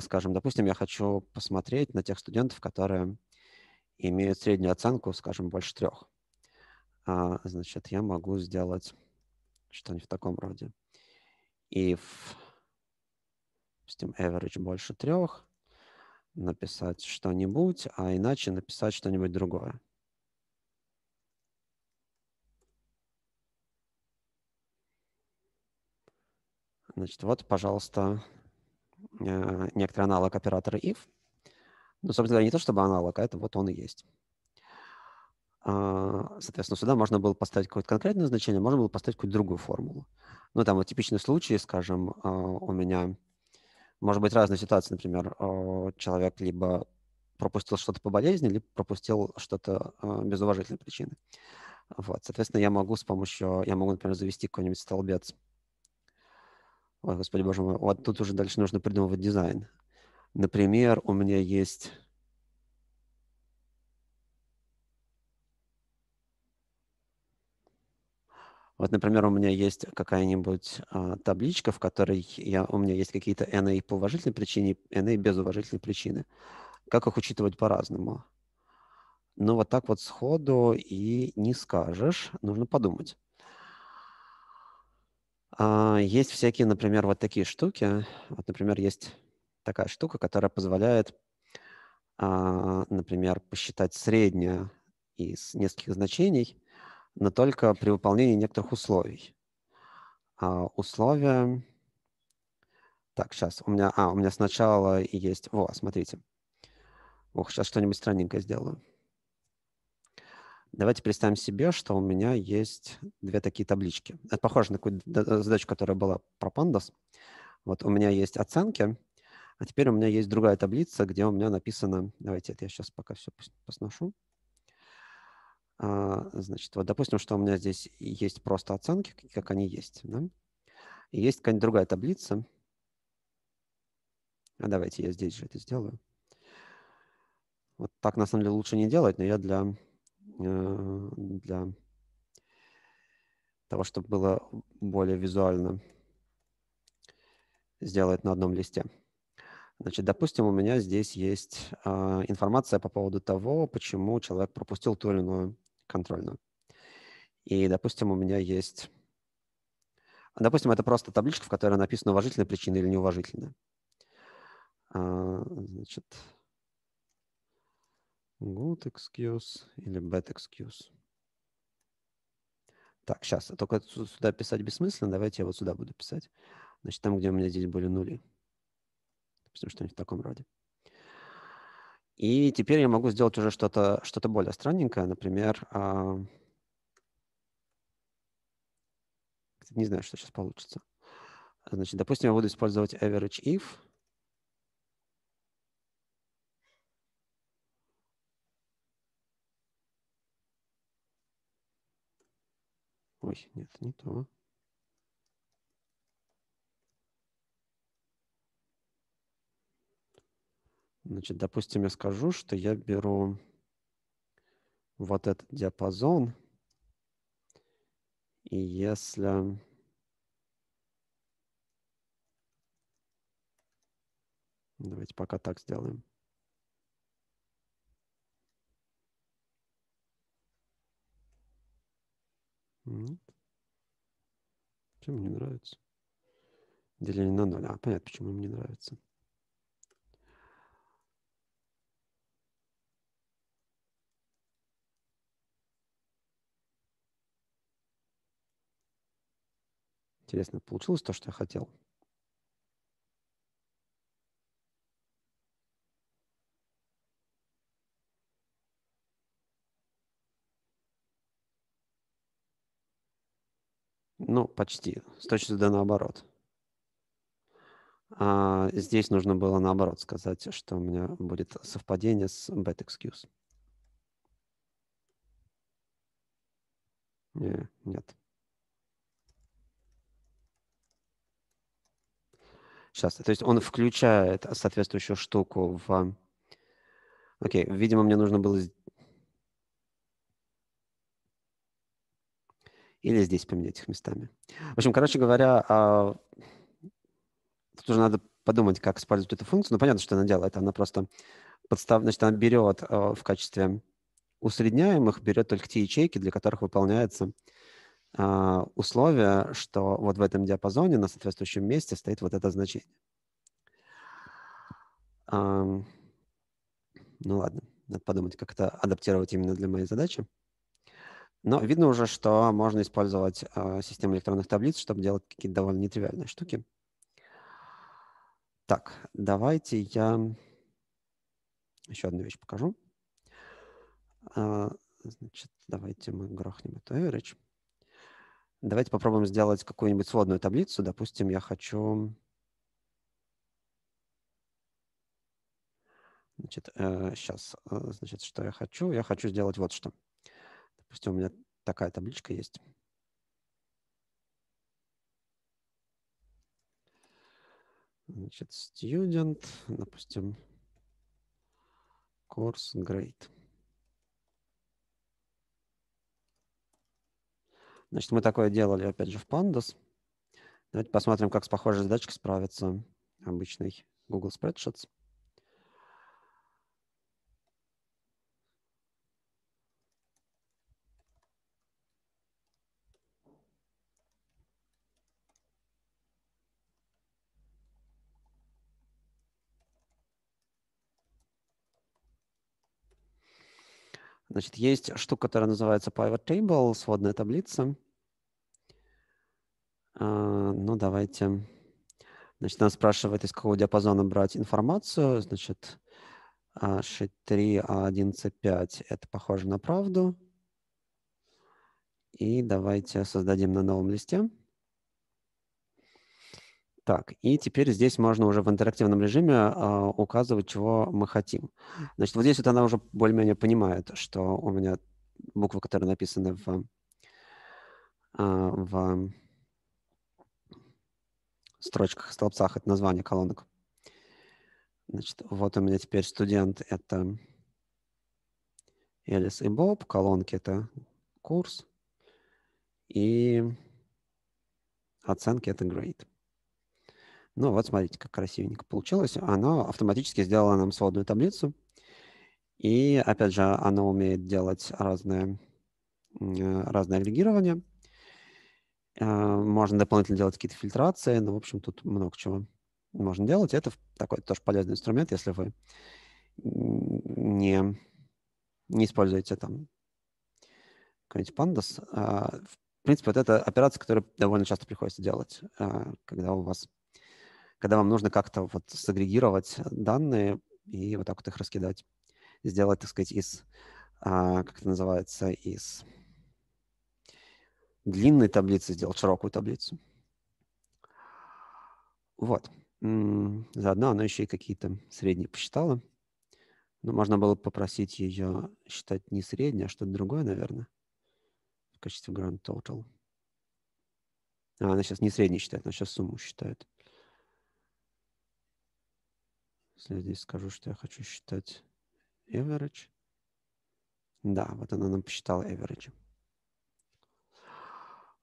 скажем, допустим, я хочу посмотреть на тех студентов, которые имеют среднюю оценку, скажем, больше трех. А, значит, я могу сделать что-нибудь в таком роде. If, допустим, average больше трех, написать что-нибудь, а иначе написать что-нибудь другое. Значит, вот, пожалуйста, некоторый аналог оператора if. Ну, собственно говоря, не то чтобы аналог, а это вот он и есть. А, соответственно, сюда можно было поставить какое-то конкретное значение, можно было поставить какую-то другую формулу. Ну, там вот типичный случай, скажем, а, у меня может быть разные ситуации. Например, а, человек либо пропустил что-то по болезни, либо пропустил что-то без уважительной причины. Вот, соответственно, я могу с помощью, я могу, например, завести какой-нибудь столбец. Ой, господи, боже мой, вот тут уже дальше нужно придумывать дизайн. Например, у меня есть Вот, например, у меня есть какая-нибудь а, табличка, в которой я, у меня есть какие-то NA по уважительной причине, NA без уважительной причины. Как их учитывать по-разному? Ну, вот так вот сходу и не скажешь, нужно подумать. А, есть всякие, например, вот такие штуки. Вот, например, есть такая штука, которая позволяет, а, например, посчитать среднее из нескольких значений – но только при выполнении некоторых условий. А, условия... Так, сейчас. У меня, а, у меня сначала есть... Во, смотрите. Ох, сейчас что-нибудь странненькое сделаю. Давайте представим себе, что у меня есть две такие таблички. Это похоже на какую задачу, которая была про Pandas. Вот у меня есть оценки, а теперь у меня есть другая таблица, где у меня написано... Давайте это я сейчас пока все посношу. А, значит, вот допустим, что у меня здесь есть просто оценки, как они есть. Да? И есть какая-нибудь другая таблица. А давайте я здесь же это сделаю. Вот так на самом деле лучше не делать, но я для, э, для того, чтобы было более визуально сделать на одном листе. Значит, допустим, у меня здесь есть э, информация по поводу того, почему человек пропустил ту или иную контрольную. И, допустим, у меня есть... Допустим, это просто табличка, в которой написано уважительная причина или неуважительная. А, значит, good excuse или bad excuse. Так, сейчас. Только сюда писать бессмысленно. Давайте я вот сюда буду писать. Значит, там, где у меня здесь были нули. Допустим, что-нибудь в таком роде. И теперь я могу сделать уже что-то что, -то, более странненькое. Например, а, не знаю, что сейчас получится. Значит, допустим, я буду использовать average if. Ой, нет, не то. Значит, допустим, я скажу, что я беру вот этот диапазон, и если... Давайте пока так сделаем. Нет. Почему мне нравится? Деление на ноль. А, понятно, почему мне нравится. Интересно, получилось то, что я хотел? Ну, почти. С точностью до наоборот. А здесь нужно было наоборот сказать, что у меня будет совпадение с bad excuse. Не, нет. Сейчас, то есть он включает соответствующую штуку в... Окей, видимо, мне нужно было... Или здесь поменять их местами. В общем, короче говоря, а, тут уже надо подумать, как использовать эту функцию. Ну, понятно, что она делает. Она просто подстав... Значит, она берет а, в качестве усредняемых, берет только те ячейки, для которых выполняется а, условие, что вот в этом диапазоне на соответствующем месте стоит вот это значение. Ну ладно, надо подумать, как это адаптировать именно для моей задачи. Но видно уже, что можно использовать а, систему электронных таблиц, чтобы делать какие-то довольно нетривиальные штуки. Так, давайте я еще одну вещь покажу. А, значит, давайте мы грохнем эту average. Давайте попробуем сделать какую-нибудь сводную таблицу. Допустим, я хочу... Значит, э, сейчас, э, значит, что я хочу? Я хочу сделать вот что. Допустим, у меня такая табличка есть. Значит, student, допустим, course grade. Значит, мы такое делали, опять же, в Pandas. Давайте посмотрим, как с похожей задачкой справится обычный Google Spreadsheets. Значит, есть штука, которая называется Pivot Table, сводная таблица. А, ну, давайте. Значит, нас спрашивает, из какого диапазона брать информацию. Значит, C3, A1, C5 – это похоже на правду. И давайте создадим на новом листе. Так, и теперь здесь можно уже в интерактивном режиме э, указывать, чего мы хотим. Значит, вот здесь вот она уже более-менее понимает, что у меня буквы, которые написаны в, э, в строчках, столбцах, это название колонок. Значит, вот у меня теперь студент – это Элис и Боб, колонки – это курс, и оценки – это grade. Ну вот смотрите, как красивенько получилось. Оно автоматически сделало нам сводную таблицу. И опять же, оно умеет делать разные, разные агрегирования. Э, можно дополнительно делать какие-то фильтрации. Ну, в общем, тут много чего можно делать. Это такой тоже полезный инструмент, если вы не, не используете там какой-нибудь Pandas. А, в принципе, вот это операция, которую довольно часто приходится делать, а, когда у вас когда вам нужно как-то вот сагрегировать данные и вот так вот их раскидать. Сделать, так сказать, из, а, как это называется, из длинной таблицы сделать широкую таблицу. Вот. Заодно она еще и какие-то средние посчитала. Но можно было попросить ее считать не среднее, а что-то другое, наверное, в качестве grand total. А, она сейчас не средний считает, она сейчас сумму считает. Если я здесь скажу, что я хочу считать average. Да, вот она нам посчитала average.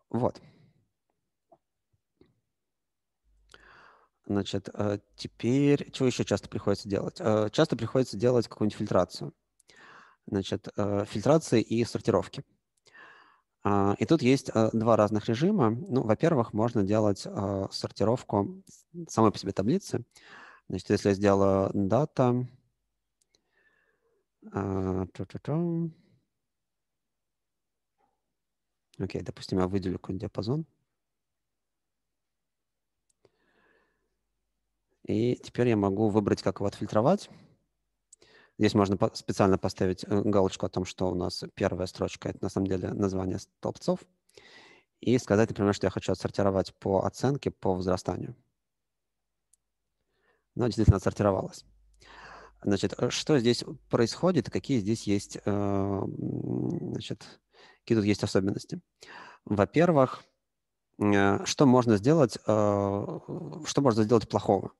Вот. Значит, э, теперь, что еще часто приходится делать? Э, часто приходится делать какую-нибудь фильтрацию. Значит, э, фильтрации и сортировки. И тут есть два разных режима. Ну, во-первых, можно делать сортировку самой по себе таблицы. Значит, если я сделаю дата, а, Окей, допустим, я выделю какой-нибудь диапазон. И теперь я могу выбрать, как его отфильтровать. Здесь можно специально поставить э, галочку о том, что у нас первая строчка – это на самом деле название столбцов. И сказать, например, что я хочу отсортировать по оценке, по возрастанию но действительно отсортировалась. Значит, э, что здесь происходит, какие здесь есть, э, значит, какие тут есть особенности? Во-первых, э, что можно сделать, что можно сделать плохого?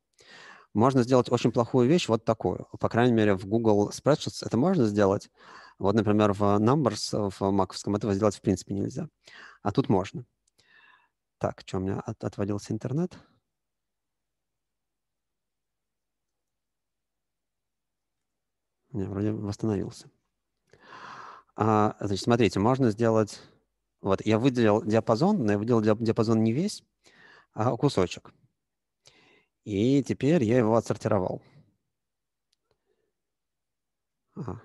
Можно сделать очень плохую вещь, вот такую. По крайней мере, в Google Spreadsheets это можно сделать. Вот, например, в Numbers, в маковском этого сделать в принципе нельзя. А тут можно. Так, что у меня от, отводился интернет? Не, вроде восстановился. А, значит, смотрите, можно сделать... Вот, я выделил диапазон, но я выделил диапазон не весь, а кусочек. И теперь я его отсортировал. Ага,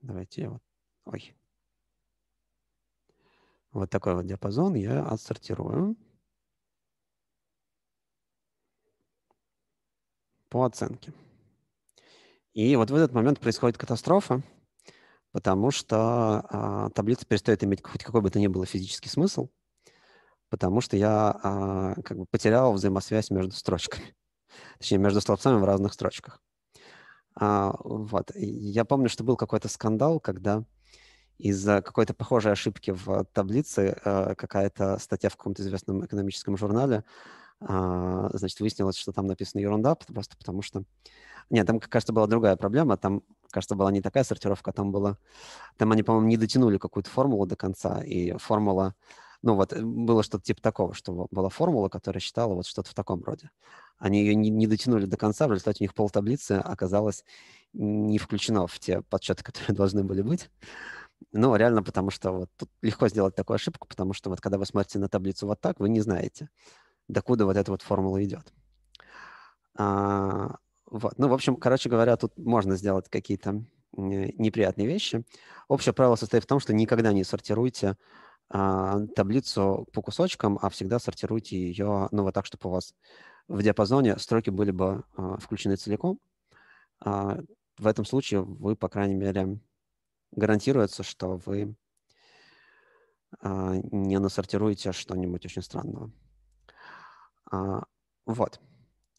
давайте я вот... Ой. Вот такой вот диапазон я отсортирую. По оценке. И вот в этот момент происходит катастрофа, потому что а, таблица перестает иметь хоть какой бы то ни было физический смысл, потому что я а, как бы потерял взаимосвязь между строчками, точнее, между столбцами в разных строчках. А, вот. Я помню, что был какой-то скандал, когда из-за какой-то похожей ошибки в таблице э, какая-то статья в каком-то известном экономическом журнале, значит, выяснилось, что там написана ерунда, просто потому что... Нет, там, кажется, была другая проблема. Там, кажется, была не такая сортировка, там было... Там они, по-моему, не дотянули какую-то формулу до конца, и формула... Ну вот, э, было что-то типа такого, что была формула, которая считала вот что-то в таком роде. Они ее не, не дотянули до конца, в результате у них пол таблицы оказалось не включено в те подсчеты, которые должны были быть. Ну, реально, потому что вот тут легко сделать такую ошибку, потому что вот когда вы смотрите на таблицу вот так, вы не знаете, докуда вот эта вот формула идет. А, вот. Ну, в общем, короче говоря, тут можно сделать какие-то неприятные вещи. Общее правило состоит в том, что никогда не сортируйте а, таблицу по кусочкам, а всегда сортируйте ее, ну, вот так, чтобы у вас в диапазоне строки были бы а, включены целиком. А, в этом случае вы, по крайней мере, гарантируется, что вы а, не насортируете что-нибудь очень странного. А, вот.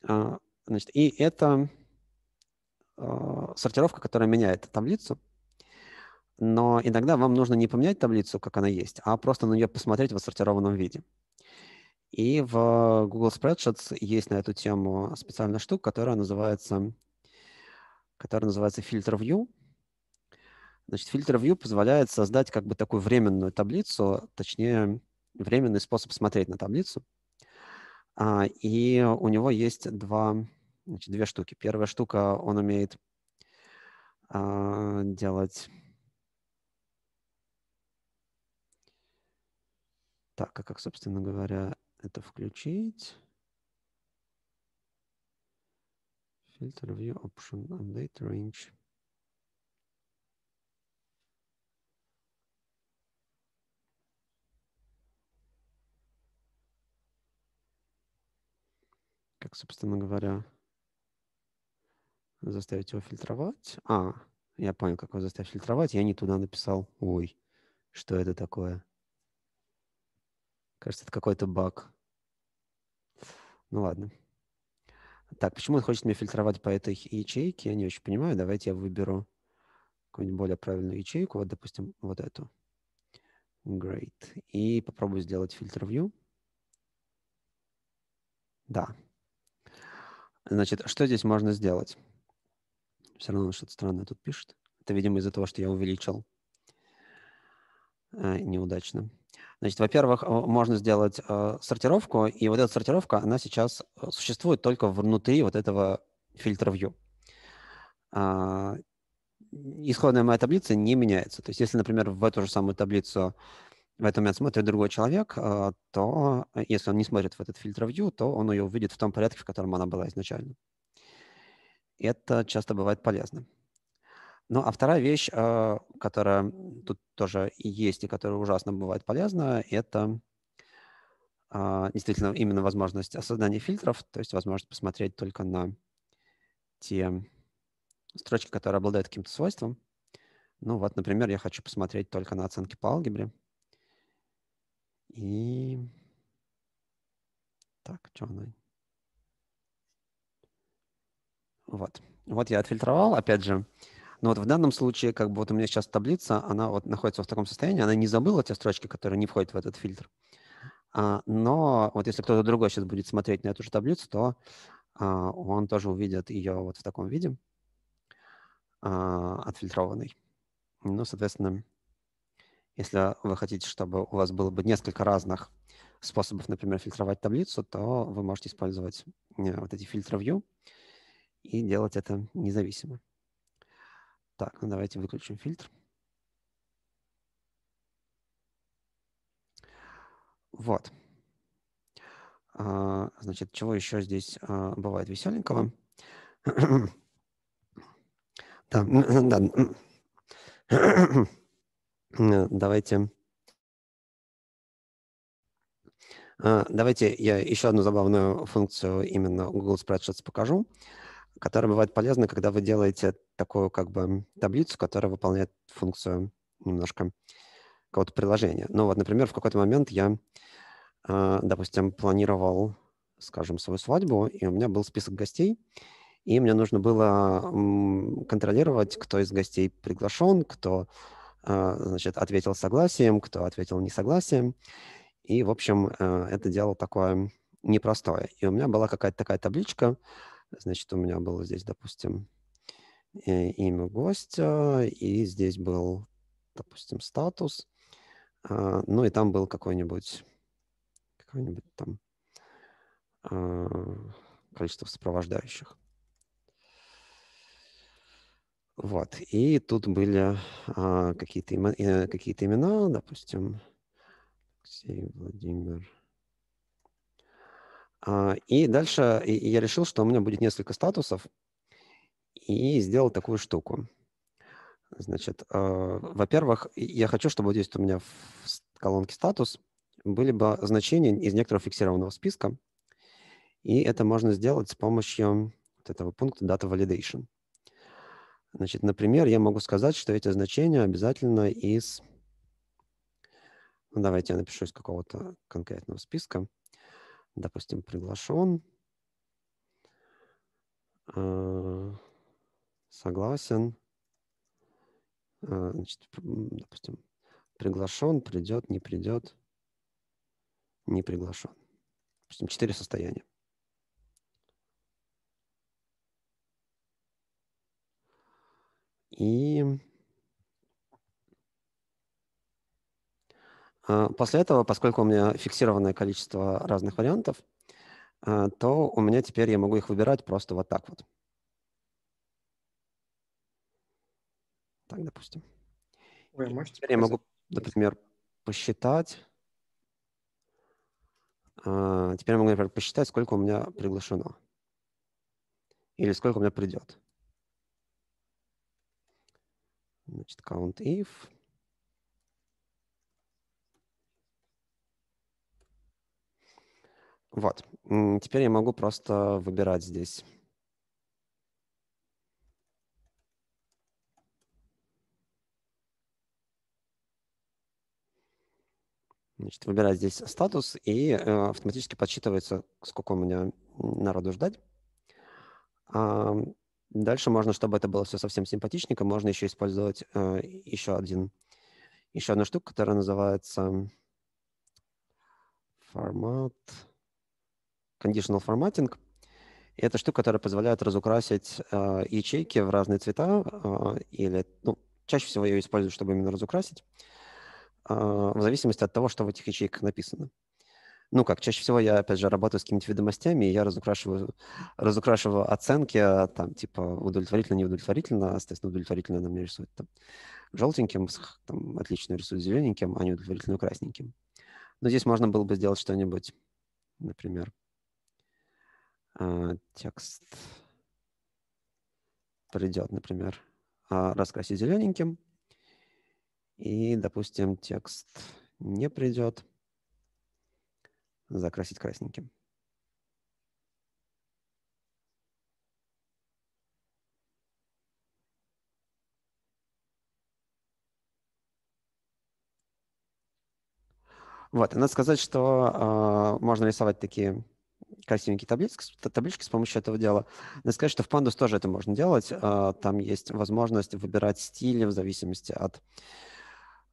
А, значит, и это а, сортировка, которая меняет таблицу. Но иногда вам нужно не поменять таблицу, как она есть, а просто на нее посмотреть в отсортированном виде. И в Google Spreadsheets есть на эту тему специальная штука, которая называется, которая называется Filter View. Значит, фильтр View позволяет создать как бы такую временную таблицу, точнее, временный способ смотреть на таблицу. А, и у него есть два, значит, две штуки. Первая штука, он умеет а, делать... Так, а как, собственно говоря, это включить? Filter View Option Update Range. Как, собственно говоря, заставить его фильтровать. А, я понял, как его заставить фильтровать. Я не туда написал. Ой, что это такое? Кажется, это какой-то баг. Ну ладно. Так, почему он хочет меня фильтровать по этой ячейке? Я не очень понимаю. Давайте я выберу какую-нибудь более правильную ячейку. Вот, допустим, вот эту. Great. И попробую сделать фильтр view. Да, Значит, что здесь можно сделать? Все равно что-то странное тут пишет. Это, видимо, из-за того, что я увеличил э, неудачно. Значит, во-первых, можно сделать э, сортировку, и вот эта сортировка, она сейчас э, существует только внутри вот этого фильтра view. Э, исходная моя таблица не меняется. То есть если, например, в эту же самую таблицу в этот момент смотрит другой человек, а, то э, если он не смотрит в этот фильтр view, то он ее увидит в том порядке, в котором она была изначально. Это часто бывает полезно. Ну, а вторая вещь, а, которая тут тоже есть и которая ужасно бывает полезна, это а, действительно именно возможность создания фильтров, то есть возможность посмотреть только на те строчки, которые обладают каким-то свойством. Ну вот, например, я хочу посмотреть только на оценки по алгебре. И так, что она? Вот. Вот я отфильтровал, опять же. Но вот в данном случае, как бы вот у меня сейчас таблица, она вот находится в таком состоянии, она не забыла те строчки, которые не входят в этот фильтр. А, но вот если кто-то другой сейчас будет смотреть на эту же таблицу, то а, он тоже увидит ее вот в таком виде, а, отфильтрованный. Ну, соответственно, если вы хотите, чтобы у вас было бы несколько разных способов, например, фильтровать таблицу, то вы можете использовать э, вот эти фильтры View и делать это независимо. Так, ну давайте выключим фильтр. Вот. А, значит, чего еще здесь а, бывает веселенького? да, да. Давайте... А, давайте я еще одну забавную функцию именно Google Spreadsheets покажу, которая бывает полезна, когда вы делаете такую как бы таблицу, которая выполняет функцию немножко какого-то приложения. Ну вот, например, в какой-то момент я, а, допустим, планировал, скажем, свою свадьбу, и у меня был список гостей, и мне нужно было контролировать, кто из гостей приглашен, кто значит, ответил согласием, кто ответил несогласием. И, в общем, э, это дело такое непростое. И у меня была какая-то такая табличка. Значит, у меня было здесь, допустим, имя гостя, и здесь был, допустим, статус. А, ну и там был какой-нибудь какое-нибудь там а, количество сопровождающих. Вот. И тут были а, какие-то э, какие имена, допустим, Алексей Владимир. А, и дальше я решил, что у меня будет несколько статусов, и сделал такую штуку. Значит, а, во-первых, я хочу, чтобы здесь у меня в колонке статус были бы значения из некоторого фиксированного списка, и это можно сделать с помощью вот этого пункта Data Validation. Значит, например, я могу сказать, что эти значения обязательно из... Ну, давайте я напишу из какого-то конкретного списка. Допустим, приглашен. Э, согласен. Э, значит, допустим, приглашен, придет, не придет, не приглашен. Допустим, четыре состояния. И а, после этого, поскольку у меня фиксированное количество разных вариантов, а, то у меня теперь я могу их выбирать просто вот так вот. Так, допустим. Вы можете теперь я могу, например, посчитать. А, теперь я могу, например, посчитать, сколько у меня приглашено. Или сколько у меня придет. Значит, count if. Вот. Теперь я могу просто выбирать здесь. Значит, выбирать здесь статус, и э, автоматически подсчитывается, сколько у меня народу ждать. Дальше можно, чтобы это было все совсем симпатичненько, можно еще использовать э, еще, один, еще одну штуку, которая называется формат, conditional formatting. И это штука, которая позволяет разукрасить э, ячейки в разные цвета, э, или, ну, чаще всего я ее использую, чтобы именно разукрасить, э, в зависимости от того, что в этих ячейках написано ну как, чаще всего я, опять же, работаю с какими-то ведомостями, и я разукрашиваю, разукрашиваю оценки, а, там, типа, удовлетворительно, неудовлетворительно, соответственно, удовлетворительно она мне рисует там, желтеньким, там, отлично рисует зелененьким, а неудовлетворительно красненьким. Но здесь можно было бы сделать что-нибудь, например, а, текст придет, например, а, раскрасить зелененьким, и, допустим, текст не придет, закрасить красненьким. Вот, надо сказать, что э, можно рисовать такие красивенькие таблички, таблички с помощью этого дела. Надо сказать, что в Pandas тоже это можно делать. Э, там есть возможность выбирать стили в зависимости от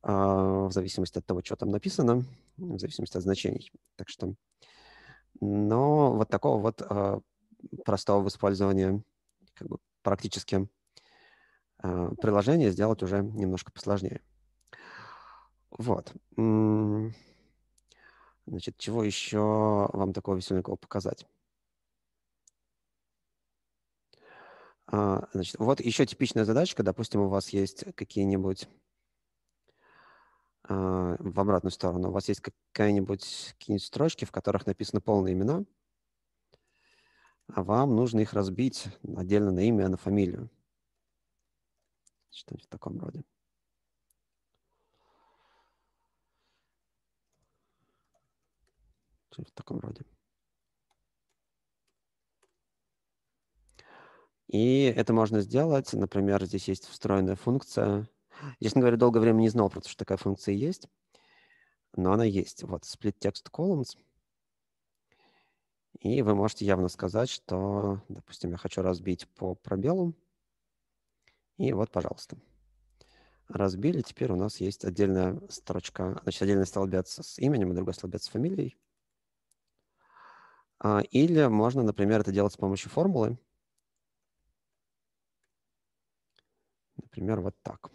в зависимости от того, что там написано, в зависимости от значений. Так что, но вот такого вот а, простого в использовании как бы практически а, приложения сделать уже немножко посложнее. Вот. Значит, чего еще вам такого веселенького показать? Значит, вот еще типичная задачка. Допустим, у вас есть какие-нибудь а, в обратную сторону. У вас есть какая-нибудь какие-нибудь строчки, в которых написаны полные имена, а вам нужно их разбить отдельно на имя, на фамилию. Что-нибудь в таком роде. Что-нибудь в таком роде. И это можно сделать. Например, здесь есть встроенная функция Честно говоря, долгое время не знал, просто что такая функция есть, но она есть. Вот, split text columns. И вы можете явно сказать, что, допустим, я хочу разбить по пробелу. И вот, пожалуйста. разбили. Теперь у нас есть отдельная строчка, значит, отдельный столбец с именем и другой столбец с фамилией. А, или можно, например, это делать с помощью формулы. Например, вот так.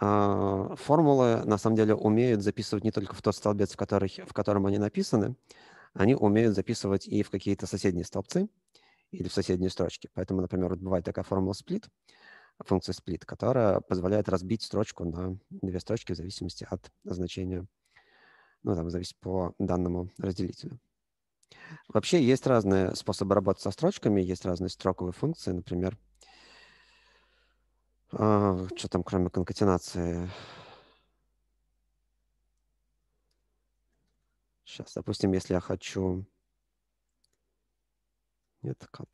Формулы, на самом деле, умеют записывать не только в тот столбец, в, который, в котором они написаны, они умеют записывать и в какие-то соседние столбцы или в соседние строчки. Поэтому, например, бывает такая формула split, функция split, которая позволяет разбить строчку на две строчки в зависимости от значения, ну, там, зависит по данному разделителю. Вообще есть разные способы работать со строчками, есть разные строковые функции, например, а, что там, кроме конкатенации? Сейчас, допустим, если я хочу... Нет, как...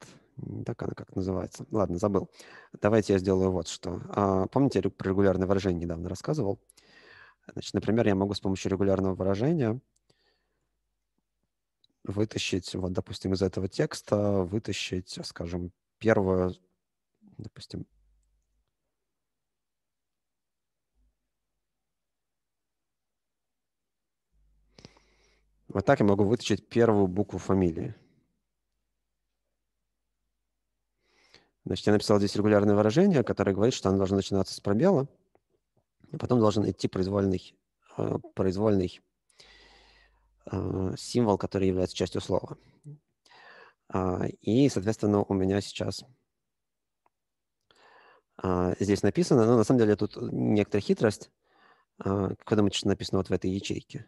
Так она как называется. Ладно, забыл. Давайте я сделаю вот что. А, помните, я про регулярное выражение недавно рассказывал? Значит, например, я могу с помощью регулярного выражения вытащить, вот, допустим, из этого текста, вытащить, скажем, первую, допустим, Вот так я могу вытащить первую букву фамилии. Значит, я написал здесь регулярное выражение, которое говорит, что оно должно начинаться с пробела, а потом должен идти произвольный, э, произвольный э, символ, который является частью слова. А, и, соответственно, у меня сейчас а, здесь написано, но на самом деле тут некоторая хитрость. Как вы думаете, что написано вот в этой ячейке?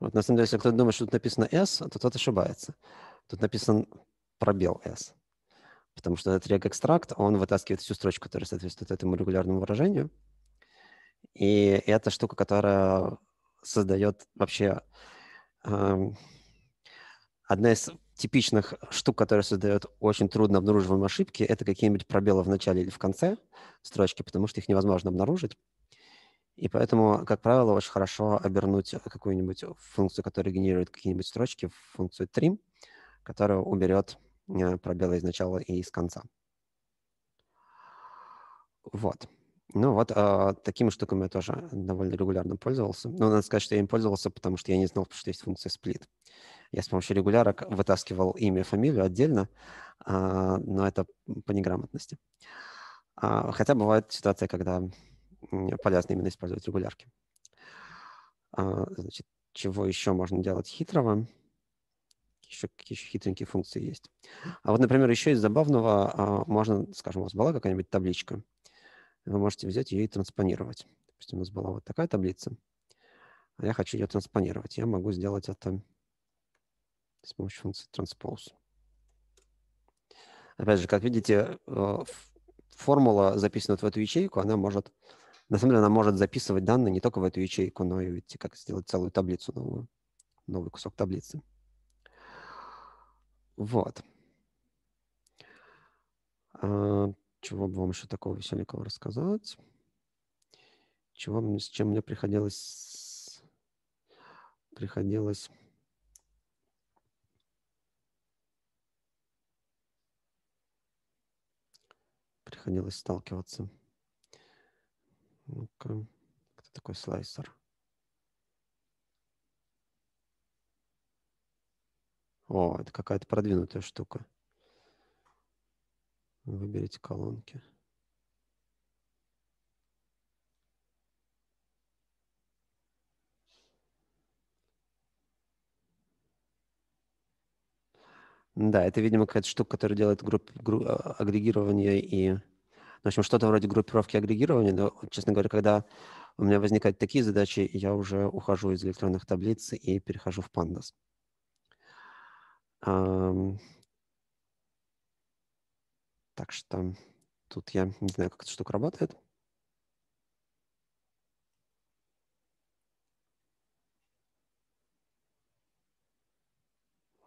Вот на самом деле, если кто-то думает, что тут написано S, то тот ошибается. Тут написан пробел S. Потому что этот рег-экстракт, он вытаскивает всю строчку, которая соответствует этому регулярному выражению. И это штука, которая создает вообще э, одна из типичных штук, которые создают очень трудно обнаруживаемые ошибки, это какие-нибудь пробелы в начале или в конце строчки, потому что их невозможно обнаружить. И поэтому, как правило, очень хорошо обернуть какую-нибудь функцию, которая генерирует какие-нибудь строчки, в функцию trim, которая уберет э, пробелы из начала и из конца. Вот. Ну вот, э, такими штуками я тоже довольно регулярно пользовался. Но надо сказать, что я им пользовался, потому что я не знал, что есть функция split. Я с помощью регулярок вытаскивал имя, фамилию отдельно, э, но это по неграмотности. Э, хотя бывает ситуация, когда полезно именно использовать регулярки. А, значит, чего еще можно делать хитрого? Еще какие еще хитренькие функции есть. А вот, например, еще из забавного а, можно, скажем, у вас была какая-нибудь табличка. Вы можете взять ее и транспонировать. Допустим, у нас была вот такая таблица, а я хочу ее транспонировать. Я могу сделать это с помощью функции transpose. Опять же, как видите, э, формула, записанная в эту ячейку, она может на самом деле она может записывать данные не только в эту ячейку, но и видите, как сделать целую таблицу новую, новый кусок таблицы. Вот. А, чего бы вам еще такого веселенького рассказать? Чего, с чем мне приходилось, приходилось приходилось сталкиваться. Ну-ка, кто такой слайсер? О, это какая-то продвинутая штука. Выберите колонки. Да, это, видимо, какая-то штука, которая делает групп, групп, а, агрегирование и в общем, что-то вроде группировки агрегирования, но, честно говоря, когда у меня возникают такие задачи, я уже ухожу из электронных таблиц и перехожу в Pandas. Так что тут я не знаю, как эта штука работает.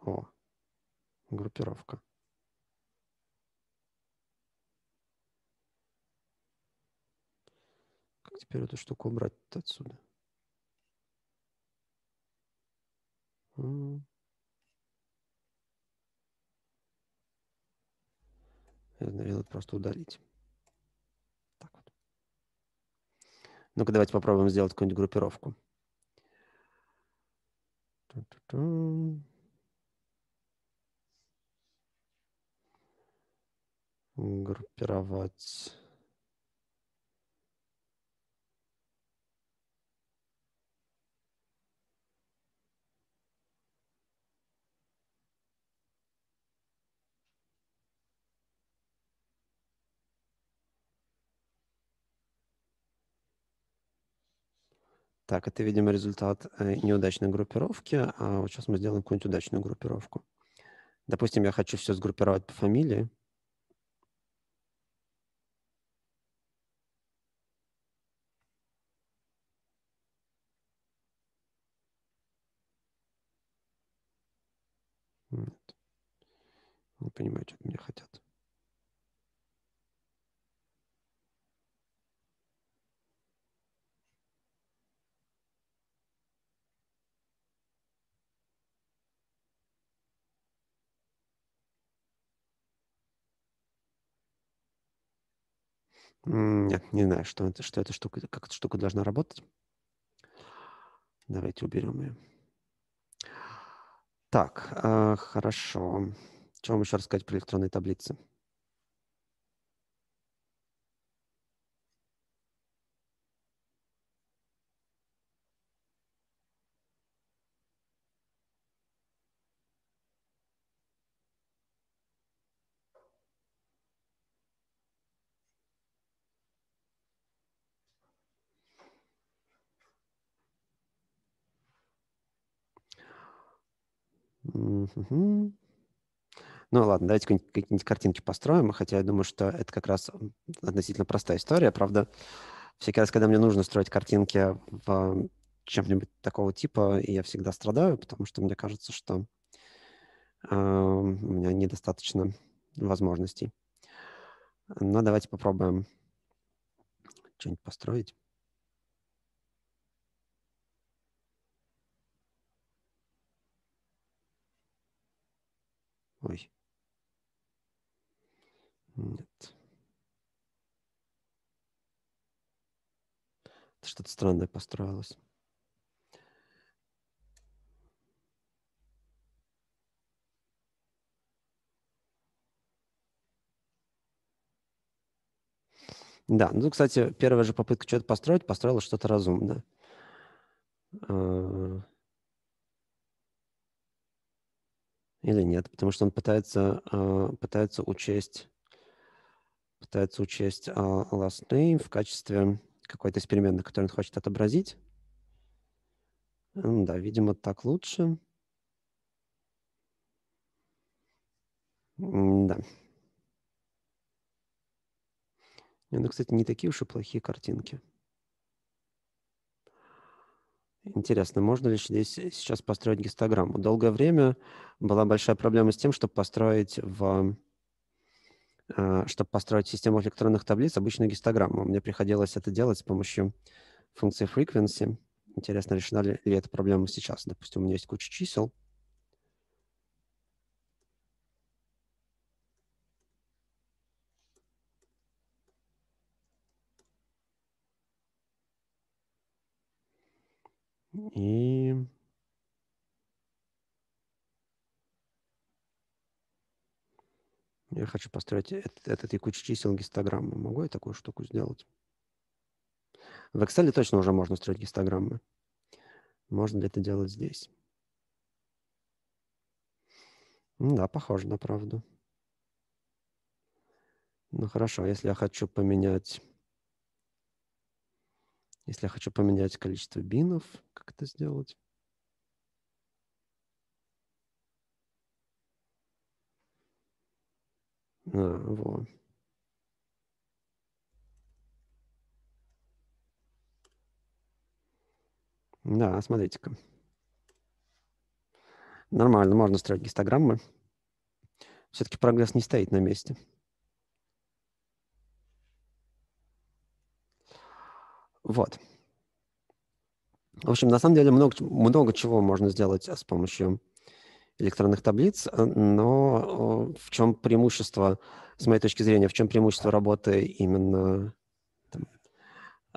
О, группировка. Как теперь эту штуку убрать отсюда? Я, наверное, просто удалить. Так вот. Ну-ка, давайте попробуем сделать какую-нибудь группировку. Группировать. Так, это, видимо, результат э, неудачной группировки. А вот сейчас мы сделаем какую-нибудь удачную группировку. Допустим, я хочу все сгруппировать по фамилии. Нет. Не понимаю, что меня хотят. М, Нет, не знаю, что это, что эта штука, как эта штука должна работать. Давайте уберем ее. Так, а, хорошо. Что вам еще рассказать про электронные таблицы? Ну ладно, давайте какие-нибудь, картинки построим, хотя я думаю, что это как раз относительно простая история. Правда, всякий раз, когда мне нужно строить картинки в чем-нибудь такого типа, я всегда страдаю, потому что мне кажется, что а, у меня недостаточно возможностей. Но давайте попробуем что-нибудь построить. Ой. Нет. Это Что-то странное построилось. Да, ну, кстати, первая же попытка что-то построить, построила что-то разумное. А, Или нет, потому что он пытается, а, пытается учесть, пытается учесть а, last name в качестве какой-то из переменных, который он хочет отобразить. М, Да, видимо, так лучше. Да. Ну, кстати, не такие уж и плохие картинки. Интересно, можно ли здесь сейчас построить гистограмму? Долгое время была большая проблема с тем, чтобы построить в чтобы построить систему электронных таблиц, обычную гистограмму. Мне приходилось это делать с помощью функции frequency. Интересно, решена ли, ли эта проблема сейчас? Допустим, у меня есть куча чисел. И я хочу построить от, от этой кучи чисел гистограмму. Могу я такую штуку сделать? В Excel точно уже можно строить гистограммы. Можно ли это делать здесь? Да, похоже на правду. Ну хорошо, если я хочу поменять... Если я хочу поменять количество бинов, как это сделать? А, во. Да, смотрите-ка. Нормально, можно строить гистограммы. Все-таки прогресс не стоит на месте. Вот. В общем, на самом деле много, много чего можно сделать с помощью электронных таблиц, но в чем преимущество, с моей точки зрения, в чем преимущество работы именно там,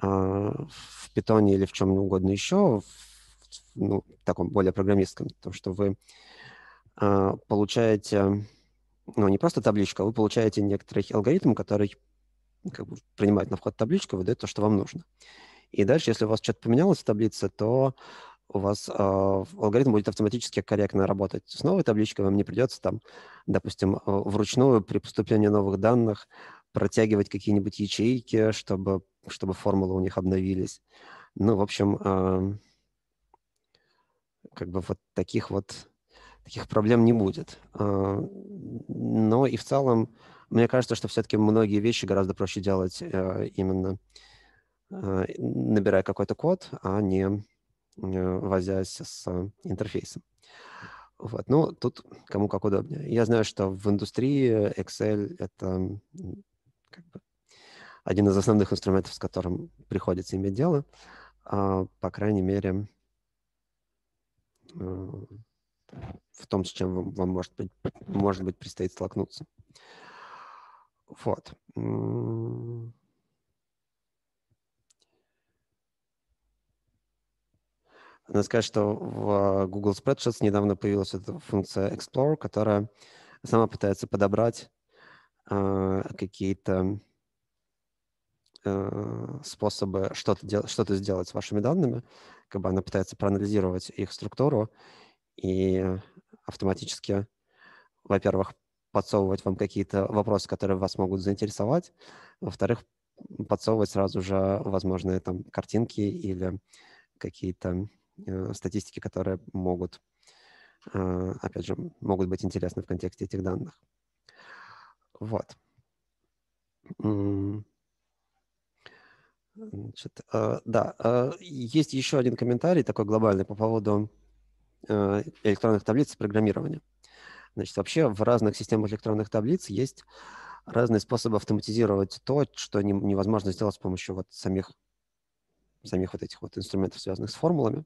а, в питоне или в чем угодно еще, в, ну, таком более программистском, то, что вы а, получаете, ну, не просто табличку, а вы получаете некоторый алгоритм, который как бы, принимает на вход табличку, выдает то, что вам нужно. И дальше, если у вас что-то поменялось в таблице, то у вас э, алгоритм будет автоматически корректно работать с новой табличкой, вам не придется там, допустим, вручную при поступлении новых данных протягивать какие-нибудь ячейки, чтобы, чтобы формулы у них обновились. Ну, в общем, э, как бы вот таких вот таких проблем не будет. Э, но и в целом, мне кажется, что все-таки многие вещи гораздо проще делать э, именно э, набирая какой-то код, а не Э, возясь с интерфейсом. Вот. Ну, тут кому как удобнее. Я знаю, что в индустрии Excel — это как бы один из основных инструментов, с которым приходится иметь дело. А, по крайней мере, э, в том, с чем вам, вам может, быть, может быть предстоит столкнуться. Вот. Надо сказать, что в Google Spreadsheets недавно появилась эта функция Explore, которая сама пытается подобрать э, какие-то э, способы что-то, дел- что-то сделать с вашими данными. Как бы она пытается проанализировать их структуру и автоматически, во-первых, подсовывать вам какие-то вопросы, которые вас могут заинтересовать. Во-вторых, подсовывать сразу же возможные там картинки или какие-то Э, статистики, которые могут, э, опять же, могут быть интересны в контексте этих данных. Вот. Значит, э, да, есть еще один комментарий такой глобальный по поводу электронных таблиц и программирования. Значит, вообще в разных системах электронных таблиц есть разные способы автоматизировать то, что невозможно сделать с помощью вот самих, самих вот этих вот инструментов, связанных с формулами.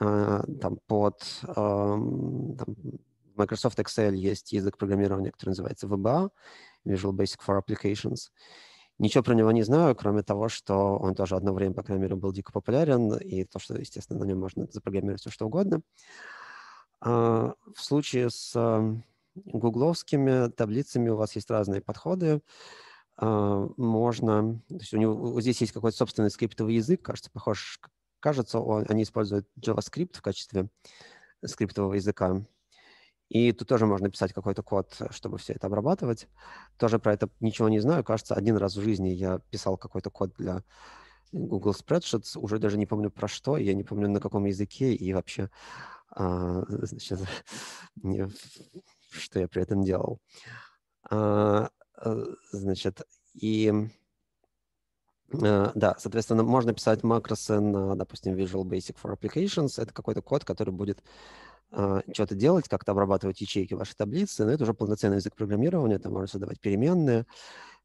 А, там под там, Microsoft Excel есть язык программирования, который называется VBA, Visual Basic for Applications. Ничего про него не знаю, кроме того, что он тоже одно время, по крайней мере, был дико популярен, и то, что, естественно, на нем можно запрограммировать все, что угодно. А, в случае с гугловскими таблицами у вас есть разные подходы. А, можно, то есть у него здесь есть какой-то собственный скриптовый язык, кажется, похож Кажется, он, они используют JavaScript в качестве скриптового языка. И тут тоже можно писать какой-то код, чтобы все это обрабатывать. Тоже про это ничего не знаю. Кажется, один раз в жизни я писал какой-то код для Google Spreadsheets. Уже даже не помню про что, я не помню на каком языке и вообще, а, значит, что я при этом делал. А, э, значит, и Э, да, соответственно, можно писать макросы на, допустим, Visual Basic for Applications. Это какой-то код, который будет uh, что-то делать, как-то обрабатывать ячейки вашей таблицы. Но это уже полноценный язык программирования. Там можно создавать переменные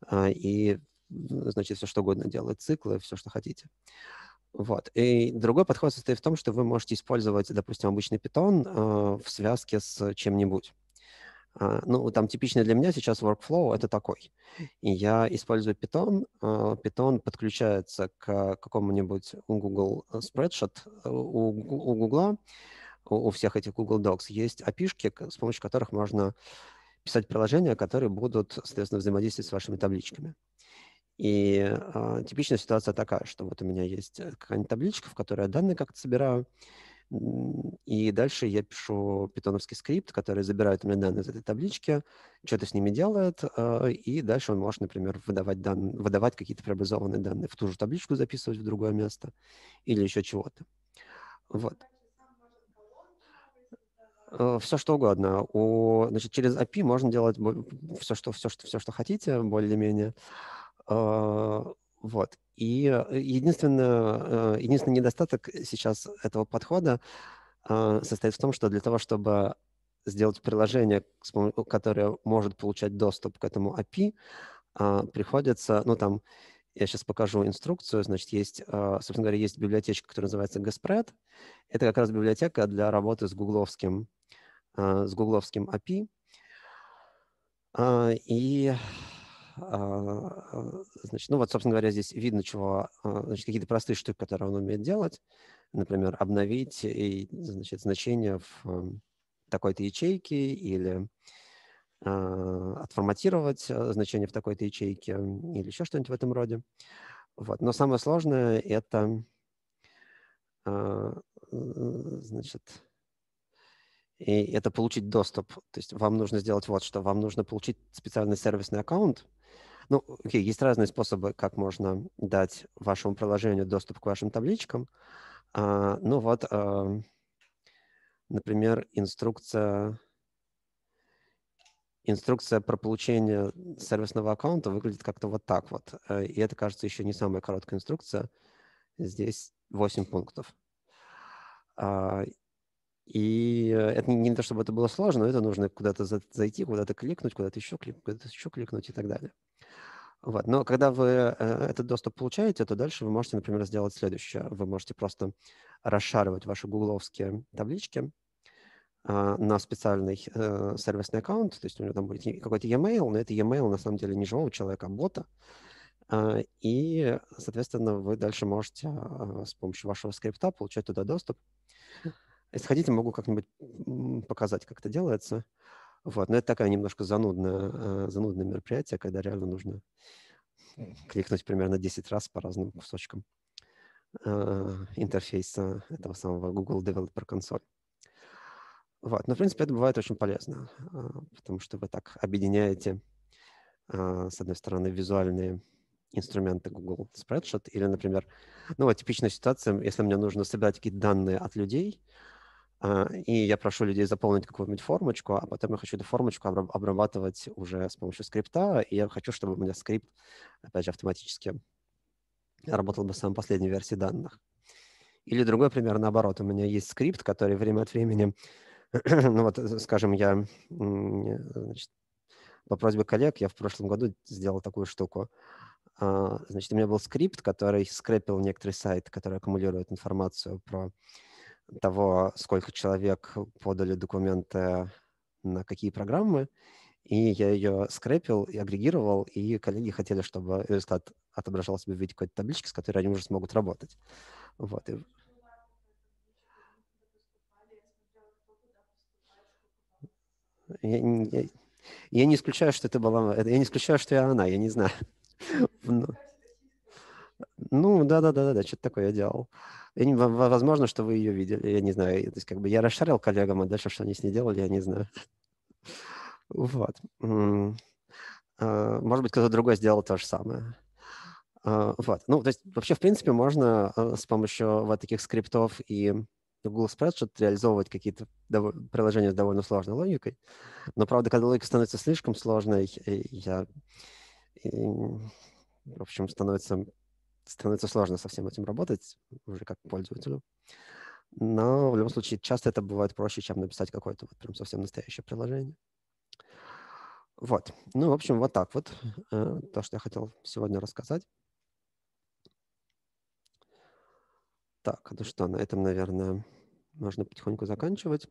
uh, и, значит, все что угодно делать, циклы, все, что хотите. Вот. И другой подход состоит в том, что вы можете использовать, допустим, обычный uh, в связке с чем-нибудь. А, ну, там типичный для меня сейчас workflow это такой. И я использую Python. А, Python подключается к какому-нибудь Google Spreadsheet. У, у Google, у всех этих Google Docs есть api с помощью которых можно писать приложения, которые будут, соответственно, взаимодействовать с вашими табличками. И э, типичная ситуация такая, что вот у меня есть какая-нибудь табличка, в которой я данные как-то собираю, и дальше я пишу питоновский скрипт, который забирает у меня данные из этой таблички, что-то с ними делает, а, и дальше он может, например, выдавать, дан... выдавать какие-то преобразованные данные в ту же табличку, записывать в другое место или еще чего-то. Вот. Э, все что угодно. У, значит, через API можно делать все, что, все, что, все, что хотите, более-менее. А, вот. И э, единственное, э, единственный недостаток сейчас этого подхода э, состоит в том, что для того, чтобы сделать приложение, которое может получать доступ к этому API, приходится, ну там, я сейчас покажу инструкцию. Значит, есть, а, собственно говоря, есть библиотечка, которая называется GSpread. Это как раз библиотека для работы с гугловским, а, с гугловским API. И значит, ну вот, собственно говоря, здесь видно, чего, значит, какие-то простые штуки, которые он умеет делать. Например, обновить и, значит, значение в такой-то ячейке или а, отформатировать э, значение в такой-то ячейке или еще что-нибудь в этом роде. Вот. Но самое сложное – это а, значит, и это получить доступ. То есть вам нужно сделать вот что. Вам нужно получить специальный сервисный аккаунт. Ну, окей, есть разные способы, как можно дать вашему приложению доступ к вашим табличкам. А, ну вот, а, например, инструкция инструкция про получение сервисного аккаунта выглядит как-то вот так вот. Э, и это, кажется, еще не самая короткая инструкция. Здесь 8 пунктов. А, и это не, то, чтобы это было сложно, но это нужно куда-то зайти, куда-то кликнуть, куда-то еще кликнуть, куда-то еще кликнуть и так далее. Вот. Но когда вы э, этот доступ получаете, то дальше вы можете, например, сделать следующее. Вы можете просто расшаривать ваши гугловские таблички, а, на специальный э, сервисный аккаунт, то есть у него там будет какой-то e-mail, но это e-mail на самом деле не живого человека, а бота. А, и, соответственно, вы дальше можете а, с помощью вашего скрипта получать туда доступ. Если хотите, могу как-нибудь показать, как это делается. Вот. Но это такая немножко занудное, занудное мероприятие, когда реально нужно кликнуть примерно 10 раз по разным кусочкам интерфейса этого самого Google Developer Console. Вот. Но, в принципе, это бывает очень полезно, а, потому что вы так объединяете, с одной стороны, визуальные инструменты Google Spreadsheet или, например, ну вот типичная ситуация, если мне нужно собирать какие-то данные от людей, и я прошу людей заполнить какую-нибудь формочку, а потом я хочу эту формочку обрабатывать уже с помощью скрипта, и я хочу, чтобы у меня скрипт, опять же, автоматически работал бы в самой последней версии данных. Или другой пример, наоборот, у меня есть скрипт, который время от времени ну вот, э, скажем, я значит, по просьбе коллег я в прошлом году сделал такую штуку. А, значит, у меня был скрипт, который скрепил некоторый сайт, который аккумулирует информацию про того, сколько человек подали документы на какие программы, и я ее скрепил и агрегировал, и коллеги хотели, чтобы результат отображался в виде какой-то таблички, с которой они уже смогут работать. Вот. Я, я, я не исключаю, что это была... Я не исключаю, что я она, я не знаю. Ну, да-да-да-да, что-то такое я делал. Я возможно, что вы ее видели, я не знаю. То есть, как бы я расшарил коллегам, а дальше что они с ней делали, я не знаю. Вот. А, может быть, кто-то другой сделал то же самое. А, вот. Ну, то есть, вообще, в принципе, можно а, с помощью вот таких скриптов и Google Spreadsheet реализовывать какие-то приложения с довольно сложной логикой. Но, правда, когда логика становится слишком сложной, я, и, в общем, становится, становится сложно со всем этим работать уже как пользователю. Но в любом случае часто это бывает проще, чем написать какое-то вот прям совсем настоящее приложение. Вот. Ну, в общем, вот так вот э, то, что я хотел сегодня рассказать. Так, ну что, на этом, наверное, можно потихоньку заканчивать.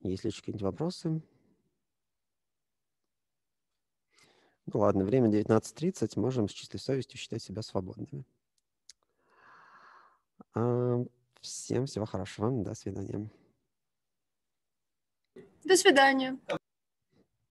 Есть ли какие-нибудь вопросы? Ну ладно, время 19.30, можем с чистой совестью считать себя свободными. Всем всего хорошего, до свидания. До свидания.